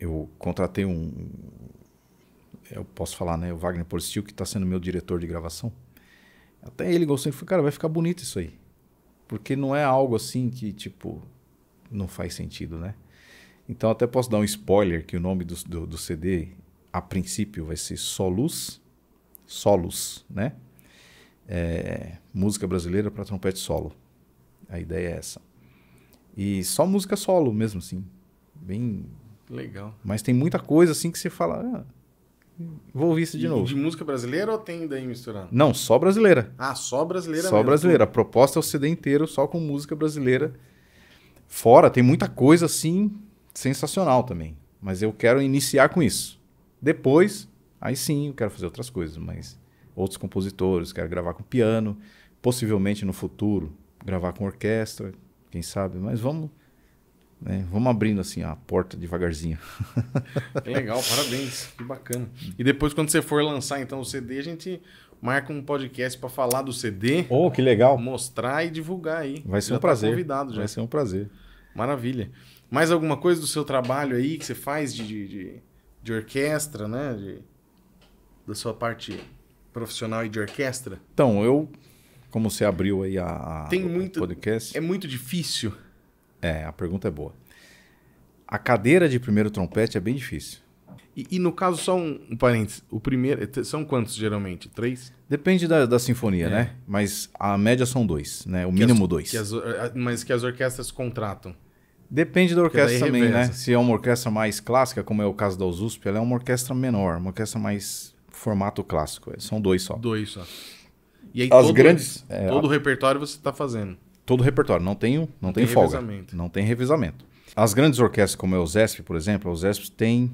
eu contratei um. Eu posso falar, né? O Wagner Polistil, que tá sendo meu diretor de gravação. Até ele gostou. Ele falou, cara, vai ficar bonito isso aí. Porque não é algo assim que, tipo, não faz sentido, né? Então, até posso dar um spoiler que o nome do, do, do CD, a princípio, vai ser Solus solos, né? É, música brasileira para trompete solo. A ideia é essa. E só música solo mesmo, assim. Bem. Legal. Mas tem muita coisa assim que você fala. Ah, vou ouvir isso de E novo. De música brasileira ou tem daí misturado? Não, só brasileira. Ah, só brasileira só mesmo. brasileira. A proposta é o CD inteiro só com música brasileira. Fora, tem muita coisa assim sensacional também. Mas eu quero iniciar com isso. Depois, aí sim, eu quero fazer outras coisas, mas outros compositores, quero gravar com piano, possivelmente no futuro gravar com orquestra, quem sabe, mas vamos né, vamos abrindo assim a porta devagarzinho. *laughs* Que legal, parabéns. Que bacana. E depois, quando você for lançar então o CD, a gente marca um podcast pra falar do CD, Oh, que legal. mostrar e divulgar aí. Vai ser Já um tá prazer. convidado já. Vai ser um prazer. Maravilha. Mais alguma coisa do seu trabalho aí que você faz de, de, de, de orquestra, né? De, da sua parte profissional e de orquestra? Então, eu como você abriu aí a, a Tem o muito- podcast, É muito difícil. É, a pergunta é boa. A cadeira de primeiro trompete é bem difícil. E, e no caso, só um, um parênteses. O primeiro. São quantos geralmente? Três? Depende da, da sinfonia, É. né? Mas a média são dois, né? O Que mínimo as- dois. que as or- a- mas que as orquestras contratam. Depende da orquestra também, né? reversa. Se é uma orquestra mais clássica, como é o caso da USP, ela é uma orquestra menor, uma orquestra mais formato clássico. São dois só. Dois só. E aí As todo, grandes- é, todo o repertório você tá fazendo. Todo o repertório, não tem, não Não tem, tem folga. Não tem revezamento. As grandes orquestras, como é o ZESP, por exemplo, o ZESP tem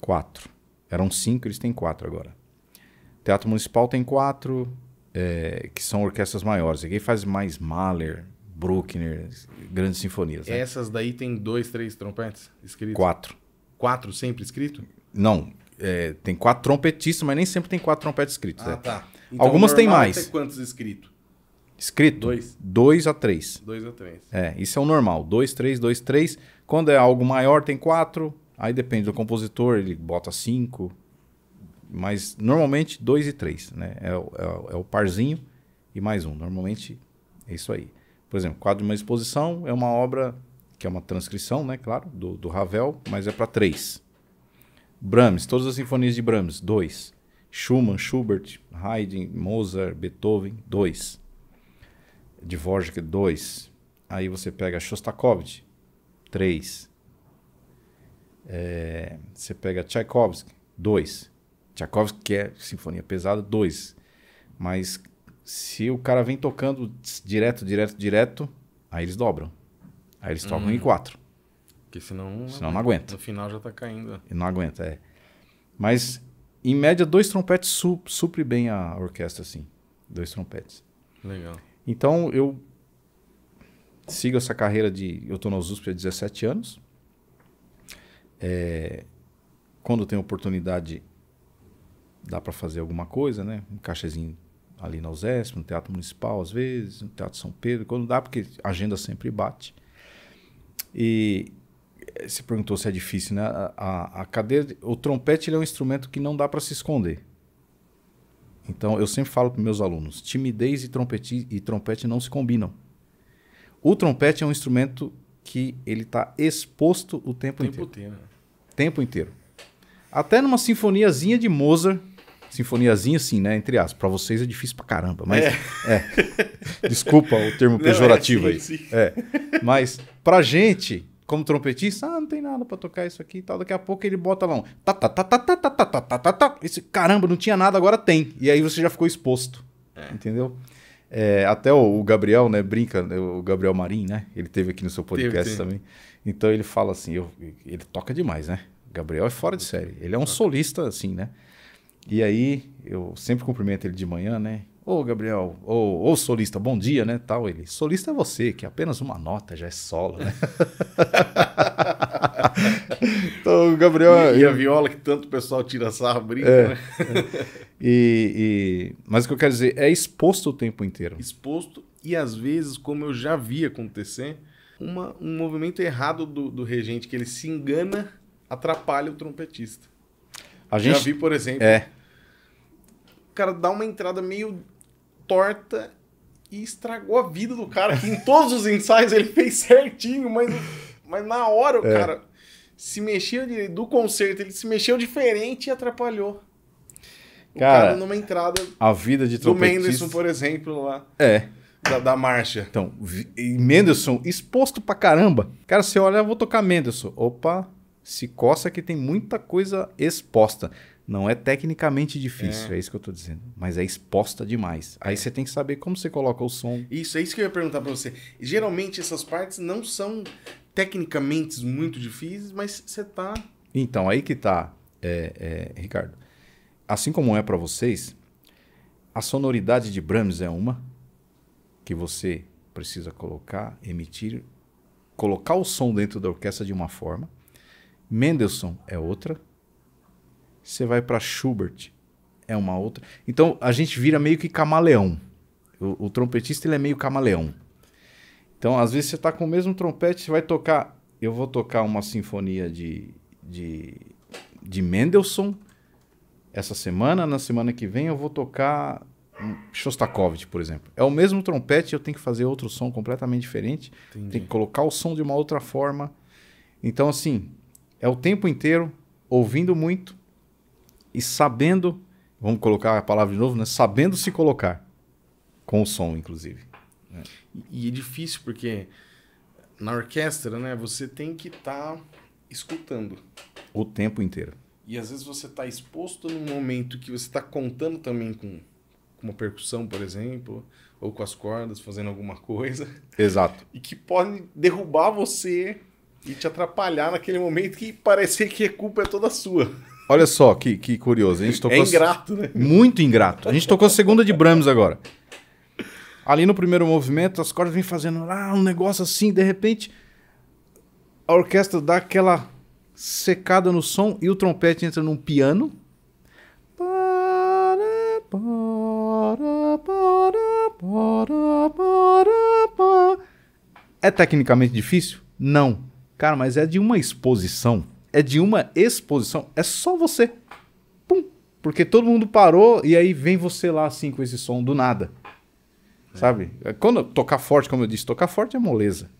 quatro. Eram cinco, eles têm quatro agora. Teatro Municipal tem quatro, é, que são orquestras maiores. E quem faz mais Mahler, Bruckner, grandes sinfonias. né? Essas daí tem dois, três trompetes escritos? Quatro. Quatro sempre escrito? Não, é, tem quatro trompetistas, mas nem sempre tem quatro trompetes escritos. Ah, né? tá. Algumas tem é mais. ter quantos escritos? Escrito? Dois. Dois a três. Dois ou três. É, isso é o normal. Dois, três, dois, três. Quando é algo maior, tem quatro. Aí depende do compositor, ele bota cinco. Mas normalmente dois e três, né? É, o- é é o parzinho e mais um. Normalmente é isso aí. Por exemplo, quadro de uma exposição é uma obra que é uma transcrição, né? Claro, do, do Ravel, mas é para três. Brahms, todas as sinfonias de Brahms, dois. Schumann, Schubert, Haydn, Mozart, Beethoven, dois. Dvorak, dois. Aí você pega Shostakovich, três. É, você pega Tchaikovsky, dois. Tchaikovsky, que é sinfonia pesada, dois. Mas se o cara vem tocando direto, direto, direto, aí eles dobram. Aí eles tocam em quatro. Porque senão. Senão não aguenta. No final já tá caindo. E não aguenta, é. Mas, em média, dois trompetes su supre bem a orquestra, assim. Dois trompetes. Legal. Então, eu sigo essa carreira de... Eu estou na USP há 17 anos. É, quando tem oportunidade, dá para fazer alguma coisa, né? Um cachezinho ali na USESP, no Teatro Municipal, às vezes, no Teatro São Pedro. Quando dá, porque a agenda sempre bate. E eh, você perguntou se é difícil, né? A, a, a cadeira... de- O trompete é um instrumento que não dá para se esconder. Então, eu sempre falo para meus alunos: timidez e trompete, e trompete não se combinam. O trompete é um instrumento que ele está exposto o tempo Tempo inteiro. inteiro. Tempo inteiro. Até numa sinfoniazinha de Mozart, sinfoniazinha assim, né? Entre aspas. Pra vocês é difícil pra caramba, mas. É. *laughs* Desculpa o termo pejorativo Não, é, aí. sim, sim. É. Mas pra gente, como trompetista, ah, não tem nada pra tocar isso aqui e tal. Daqui a pouco ele bota lá um. Tá, tá, tá, tá, tá, tá, tá, tá, tá, tá, tá. Esse, caramba, não tinha nada, agora tem. E aí você já ficou exposto. Entendeu? É, até o, o Gabriel, né, brinca, né, o Gabriel Marim, né? Ele teve aqui no seu podcast Teve, também. Então ele fala assim, eu- ele toca demais, né? O Gabriel é fora de série. Ele é um solista, assim, né? E aí, eu sempre cumprimento ele de manhã, né? Ô, Gabriel, ô, ô solista, bom dia, né? Tal, ele. Solista é você, que apenas uma nota já é solo, né? *laughs* então, o Gabriel. E, e a viola que tanto o pessoal tira sarro, brinca, É. né? *laughs* E, e- Mas o que eu quero dizer é exposto o tempo inteiro. Exposto. E às vezes, como eu já vi acontecer, uma- um movimento errado do, do regente, que ele se engana, atrapalha o trompetista. A Já gente. vi, por exemplo, É, o cara dá uma entrada meio torta e estragou a vida do cara. Em todos os ensaios ele fez certinho, mas, mas na hora o É. cara se mexeu. Do concerto, ele se mexeu diferente e atrapalhou. O Cara, cara, numa entrada a vida de do. Mendelssohn, por exemplo, lá, É. da, da marcha. Então, Mendelssohn exposto pra caramba. Cara, você olha, eu vou tocar Mendelssohn. Opa, se coça que tem muita coisa exposta. Não é tecnicamente difícil, é, isso que eu tô dizendo. Mas é exposta demais. Aí você tem que saber como você coloca o som. Isso, é isso que eu ia perguntar pra você. Geralmente essas partes não são tecnicamente muito difíceis, mas você tá. Então, aí que tá, é, é, Ricardo. Assim como é pra vocês, a sonoridade de Brahms é uma que você precisa colocar, emitir, colocar o som dentro da orquestra de uma forma. Mendelssohn é outra. Você vai para Schubert, é uma outra. Então a gente vira meio que camaleão. O, o trompetista ele é meio camaleão. Então às vezes você tá com o mesmo trompete, você vai tocar. Eu vou tocar uma sinfonia de, de, de Mendelssohn essa semana. Na semana que vem eu vou tocar Shostakovich, por exemplo. É o mesmo trompete, eu tenho que fazer outro som completamente diferente. Tem que colocar o som de uma outra forma. Então, assim, é o tempo inteiro ouvindo muito e sabendo, vamos colocar a palavra de novo, né? Sabendo se colocar com o som, inclusive. E é difícil porque na orquestra, né, você tem que estar escutando. O tempo inteiro. E às vezes você está exposto num momento que você está contando também com, com uma percussão, por exemplo, ou com as cordas, fazendo alguma *laughs* coisa, Exato. e que pode derrubar você e te atrapalhar naquele momento que parecer que a culpa é toda sua. Olha só que, que curioso. A gente tocou É ingrato, né? Muito ingrato. A gente tocou a segunda de Brahms agora. Ali no primeiro movimento, as cordas vêm fazendo lá um negócio assim, de repente a orquestra dá aquela secada no som e o trompete entra num piano. É tecnicamente difícil? Não. Cara, mas é de uma exposição. É de uma exposição. É só você. Pum. Porque todo mundo parou e aí vem você lá assim com esse som do nada. Sabe? Quando tocar forte, como eu disse, tocar forte é moleza.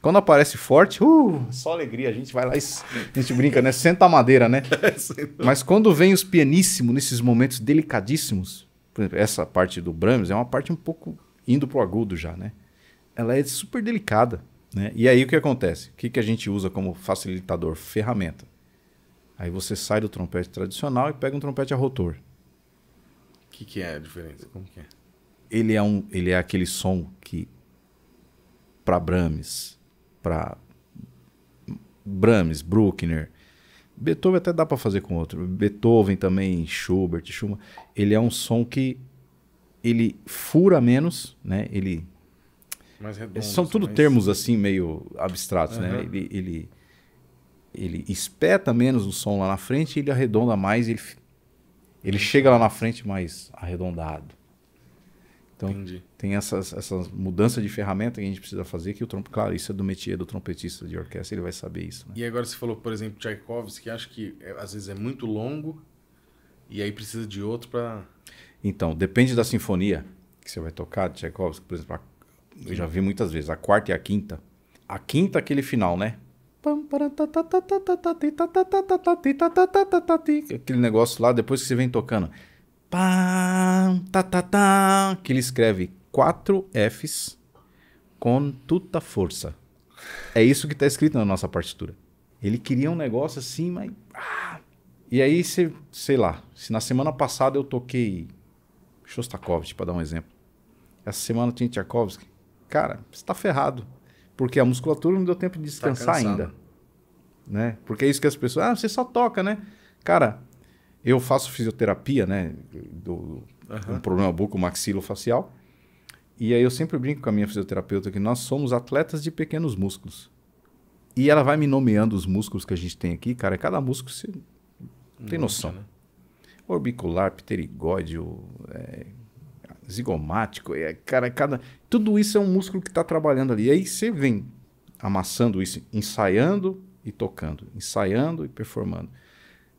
Quando aparece forte, uh, só alegria. A gente vai lá e a gente brinca, né? Senta a madeira, né? *laughs* Mas quando vem os pianíssimos, nesses momentos delicadíssimos, por exemplo, essa parte do Brahms é uma parte um pouco indo pro agudo já, né? Ela é super delicada, né? E aí o que acontece? O que, que a gente usa como facilitador? Ferramenta. Aí você sai do trompete tradicional e pega um trompete a rotor. O que, que é a diferença? Como que é? Ele é, um, ele é aquele som que, para Brahms, para Brahms, Bruckner, Beethoven até dá para fazer com outro. Beethoven também, Schubert, Schumann. Ele é um som que ele fura menos, né? Ele Mais redondo. são assim, tudo mais- termos assim meio abstratos, né? Aham. Ele, ele ele espeta menos o som lá na frente e ele arredonda mais, ele ele chega lá na frente mais arredondado. Então Entendi. tem essas, essas mudanças de ferramenta que a gente precisa fazer que o claro, isso é do métier do trompetista de orquestra, ele vai saber isso, né? E agora você falou, por exemplo, Tchaikovsky, que acho que é, às vezes é muito longo e aí precisa de outro pra. Então, depende da sinfonia que você vai tocar, de Tchaikovsky, por exemplo, a- eu já vi muitas vezes, a quarta e a quinta. A quinta, aquele final, né? Aquele negócio lá, depois que você vem tocando. Tá, tá, tá, que ele escreve quatro Fs com tutta força. É isso que está escrito na nossa partitura. Ele queria um negócio assim, mas. ah! E aí, cê, sei lá, se na semana passada eu toquei Shostakovich, para dar um exemplo. Essa semana tinha Tchaikovsky. Cara, você tá ferrado. Porque a musculatura não deu tempo de descansar cansado. ainda. Né? Porque é isso que as pessoas. Ah, você só toca, né? Cara, eu faço fisioterapia, né? Do, Aham. um problema bucomaxilofacial. E aí eu sempre brinco com a minha fisioterapeuta que nós somos atletas de pequenos músculos. E ela vai me nomeando os músculos que a gente tem aqui, cara. Cada músculo você tem Um noção. né? Orbicular, pterigóide, é, zigomático, é, cara, cada tudo isso é um músculo que está trabalhando ali. E aí você vem amassando isso, ensaiando e tocando, ensaiando e performando.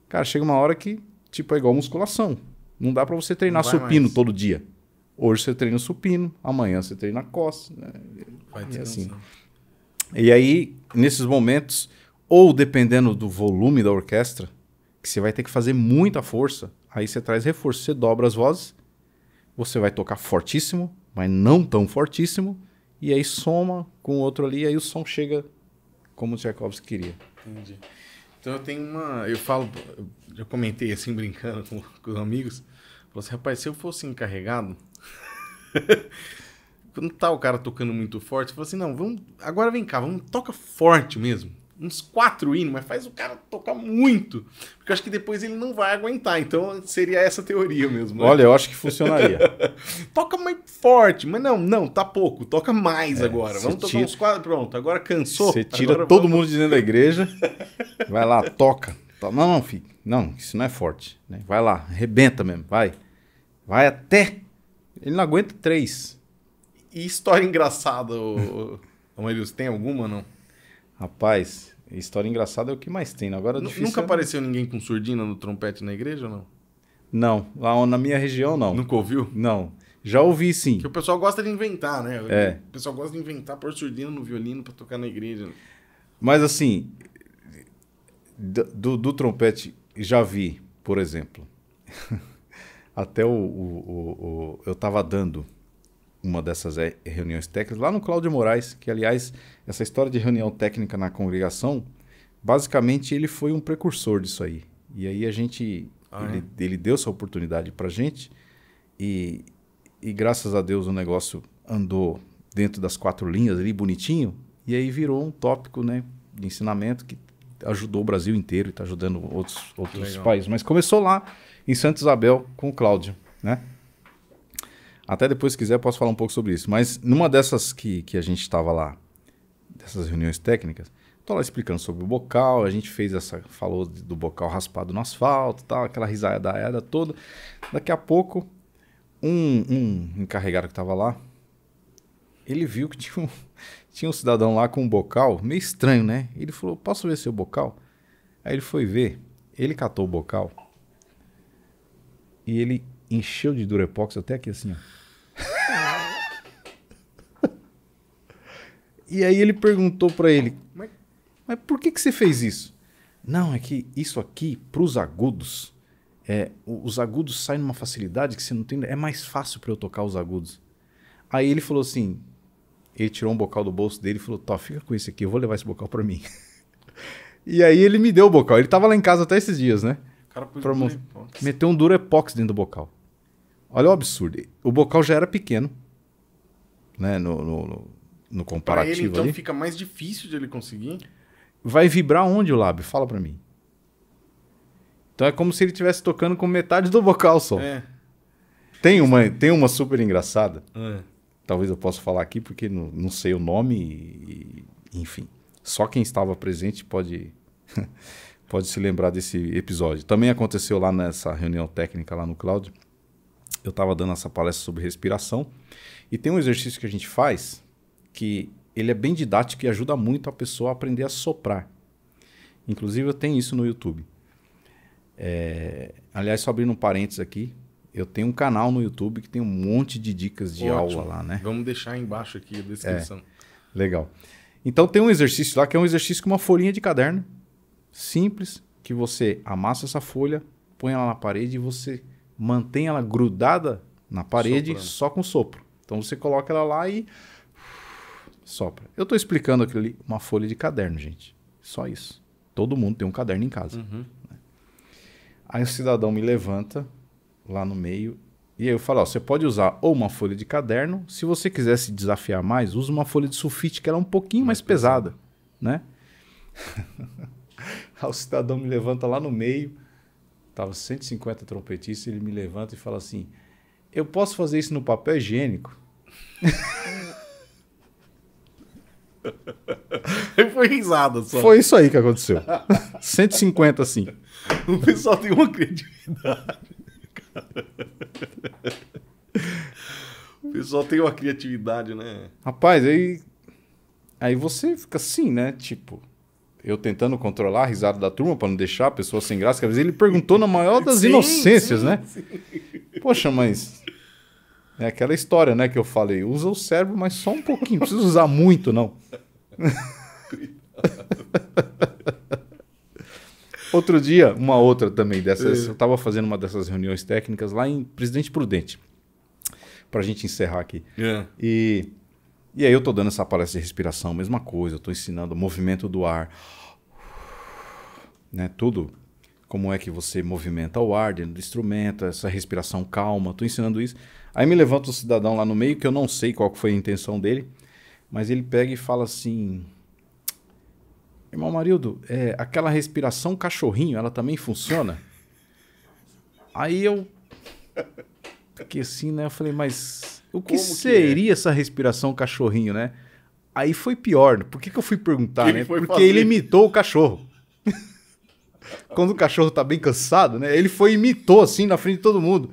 Cara, chega uma hora que tipo é igual musculação. Não dá para você treinar supino mais. todo dia. Hoje você treina supino, amanhã você treina costas. né? Vai E ter assim. noção. E aí, nesses momentos, ou dependendo do volume da orquestra, que você vai ter que fazer muita força, aí você traz reforço, você dobra as vozes, você vai tocar fortíssimo, mas não tão fortíssimo, e aí soma com o outro ali, e aí o som chega como o Tchaikovsky queria. Entendi. Então eu tenho uma. Eu falo, eu comentei assim, brincando com, com os amigos. Falei assim, rapaz, se eu fosse encarregado. *laughs* quando tá o cara tocando muito forte, eu falo assim, não, vamos. Agora vem cá, vamos, toca forte mesmo. Uns quatro hinos, mas faz o cara tocar muito. Porque eu acho que depois ele não vai aguentar. Então seria essa teoria mesmo. né? Olha, eu acho que funcionaria. *laughs* Toca mais forte, mas não, não, tá pouco. Toca mais agora. você Vamos tocar tira- uns quatro. Pronto, agora cansou. Você tira agora todo vamos- mundo de dentro da igreja, vai lá, toca. To- Não, não, filho. Não, isso não é forte. né? Vai lá, arrebenta mesmo, vai. Vai até. Ele não aguenta três. E história engraçada, ô, ô, tem alguma não? Rapaz, história engraçada é o que mais tem. né? Agora Nu- difícil Nunca é- apareceu ninguém com surdina no trompete na igreja ou não? Não, lá na minha região não. Nunca ouviu? Não. Já ouvi sim. Que o pessoal gosta de inventar, né? É. O pessoal gosta de inventar pôr surdina no violino pra tocar na igreja. Mas assim, do, do- do trompete, já vi, por exemplo, *laughs* até o, o- o- o- eu estava dando uma dessas eh, reuniões técnicas lá no Cláudio Moraes, que aliás, essa história de reunião técnica na congregação, basicamente ele foi um precursor disso aí. E aí a gente, Ah, ele, ele deu essa oportunidade pra gente e, e graças a Deus o negócio andou dentro das quatro linhas ali, bonitinho, e aí virou um tópico, né, de ensinamento que ajudou o Brasil inteiro e está ajudando outros, outros países. Mas começou lá em Santa Isabel com o Cláudio, né? Até depois, se quiser, posso falar um pouco sobre isso. Mas numa dessas que, que a gente estava lá, dessas reuniões técnicas, tô lá explicando sobre o bocal, a gente fez essa, falou do bocal raspado no asfalto, tal, aquela risada toda. Daqui a pouco, um, um encarregado que estava lá, ele viu que *laughs* tinha um, tinha um cidadão lá com um bocal, meio estranho, né? Ele falou, posso ver seu bocal? Aí ele foi ver, ele catou o bocal e ele encheu de durepox até aqui assim, ó. e aí ele perguntou pra ele, Mas- mas por que, que você fez isso? Não, é que isso aqui, pros agudos, é, os agudos saem numa facilidade que você não tem. É mais fácil pra eu tocar os agudos. Aí ele falou assim: ele tirou um bocal do bolso dele e falou: Tó, fica com esse aqui, eu vou levar esse bocal pra mim. *laughs* e aí ele me deu o bocal. Ele tava lá em casa até esses dias, né? O cara pôs Pra um. Meteu um Durepox dentro do bocal. Olha o absurdo. O bocal já era pequeno, né? No, no, no- no Pra comparativo ele, então, ali. fica mais difícil de ele conseguir. Vai vibrar onde o lábio? Fala pra mim. Então é como se ele estivesse tocando com metade do bocal só. É. Tem, uma, tem uma super engraçada. É. Talvez eu possa falar aqui porque não, não sei o nome e, e- enfim. Só quem estava presente pode *laughs* pode se lembrar desse episódio. Também aconteceu lá nessa reunião técnica lá no Cláudio. Eu estava dando essa palestra sobre respiração e tem um exercício que a gente faz que ele é bem didático e ajuda muito a pessoa a aprender a soprar. Inclusive eu tenho isso no YouTube. É, aliás, só abrindo um parênteses aqui, eu tenho um canal no YouTube que tem um monte de dicas de Ótimo. aula lá, né? Vamos deixar embaixo aqui a descrição. Legal. Então tem um exercício lá que é um exercício com uma folhinha de caderno simples, que você amassa essa folha, põe ela na parede e você mantém ela grudada na parede Soprando. só com sopro. Então você coloca ela lá e sopra. Eu estou explicando aquilo ali, uma folha de caderno, gente. Só isso. Todo mundo tem um caderno em casa. Uhum. Aí o cidadão me levanta lá no meio e aí eu falo, ó, você pode usar ou uma folha de caderno, se você quiser se desafiar mais, usa uma folha de sulfite que ela é um pouquinho mais, pesada, né? *laughs* aí o cidadão me levanta lá no meio, tava 150 trompetistas, ele me levanta e fala assim: "Eu posso fazer isso no papel higiênico?" *laughs* Foi risada só. Foi isso aí que aconteceu. *laughs* 150 assim. O pessoal tem uma criatividade. cara. O pessoal tem uma criatividade, né? Rapaz, aí. Aí você fica assim, né? Tipo, eu tentando controlar a risada da turma pra não deixar a pessoa sem graça, que às vezes ele perguntou na maior das *laughs* Sim, inocências, sim, né? Poxa, mas. É aquela história, né, que eu falei. Usa o cérebro, mas só um pouquinho. Não precisa usar muito, não. *laughs* Outro dia, uma outra também dessas. Eu tava fazendo uma dessas reuniões técnicas lá em Presidente Prudente. Pra gente encerrar aqui. É. E, e aí eu tô dando essa palestra de respiração, mesma coisa, eu tô ensinando o movimento do ar, né, tudo, como é que você movimenta o ar dentro do instrumento, essa respiração calma, tô ensinando isso. Aí me levanta o cidadão lá no meio, que eu não sei qual foi a intenção dele, mas ele pega e fala assim, irmão Marildo, é, aquela respiração cachorrinho, ela também funciona? Aí eu fiquei assim, né? Eu falei, mas o que que seria essa respiração cachorrinho, né? Aí foi pior. Por que, que eu fui perguntar, né? Porque fazer? ele imitou o cachorro. *laughs* Quando o cachorro tá bem cansado, né? Ele foi e imitou assim na frente de todo mundo.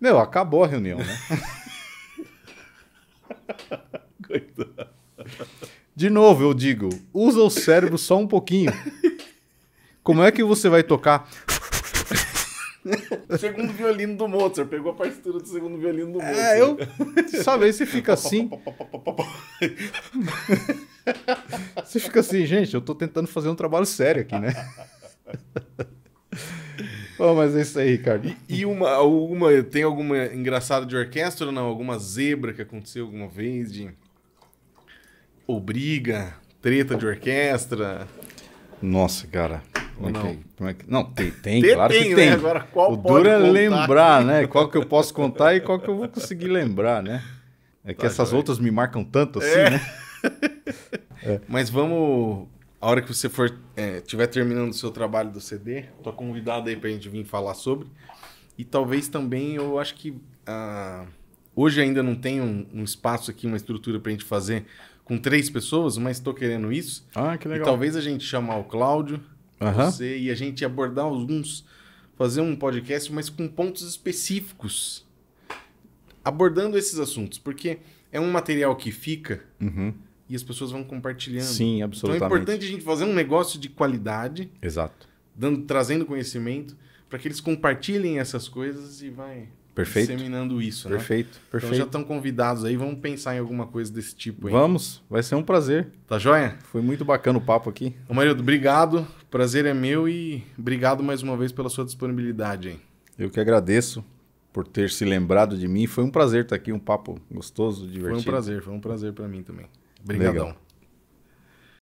Meu, acabou a reunião, né? *laughs* De novo, eu digo, usa o cérebro só um pouquinho. Como é que você vai tocar? *laughs* Segundo violino do Mozart. Pegou a partitura do segundo violino do Mozart. É, eu. Sabe, aí você fica *laughs* assim. Você fica assim, gente, eu tô tentando fazer um trabalho sério aqui, né? *laughs* Bom, mas é isso aí, Ricardo. E uma, alguma, tem alguma engraçada de orquestra ou não? Alguma zebra que aconteceu alguma vez de... Ou briga, treta de orquestra? Nossa, cara. É Ou não? como é que- não, tem, tem, *laughs* Tem, claro que tem, tem. né? Agora, qual o duro é lembrar, né? Qual que eu posso contar e qual que eu vou conseguir lembrar, né? É que Tá, essas joia. outras me marcam tanto assim, É. né? *laughs* Mas vamos... A hora que você for é, tiver terminando o seu trabalho do CD, tô convidado aí pra gente vir falar sobre. E talvez também, eu acho que... ah, hoje ainda não tem um, um espaço aqui, uma estrutura pra gente fazer com três pessoas, mas tô querendo isso. Ah, que E legal. talvez a gente chamar o Cláudio, Aham. você e a gente abordar alguns. Fazer um podcast, mas com pontos específicos. Abordando esses assuntos. Porque é um material que fica Uhum. e as pessoas vão compartilhando. Sim, Então é absolutamente. importante a gente fazer um negócio de qualidade, Exato. dando, trazendo conhecimento, para que eles compartilhem essas coisas e vai Perfeito. disseminando isso, né? Perfeito, Então perfeito. já estão convidados aí, vamos pensar em alguma coisa desse tipo aí. Vamos, vai ser um prazer. Tá joia? Foi muito bacana o papo aqui. Ô Marildo, obrigado. Prazer é meu e obrigado mais uma vez pela sua disponibilidade aí. Eu que agradeço por ter se lembrado de mim. Foi um prazer estar aqui, um papo gostoso, divertido. Foi um prazer, foi um prazer pra mim também. Obrigadão. Legal.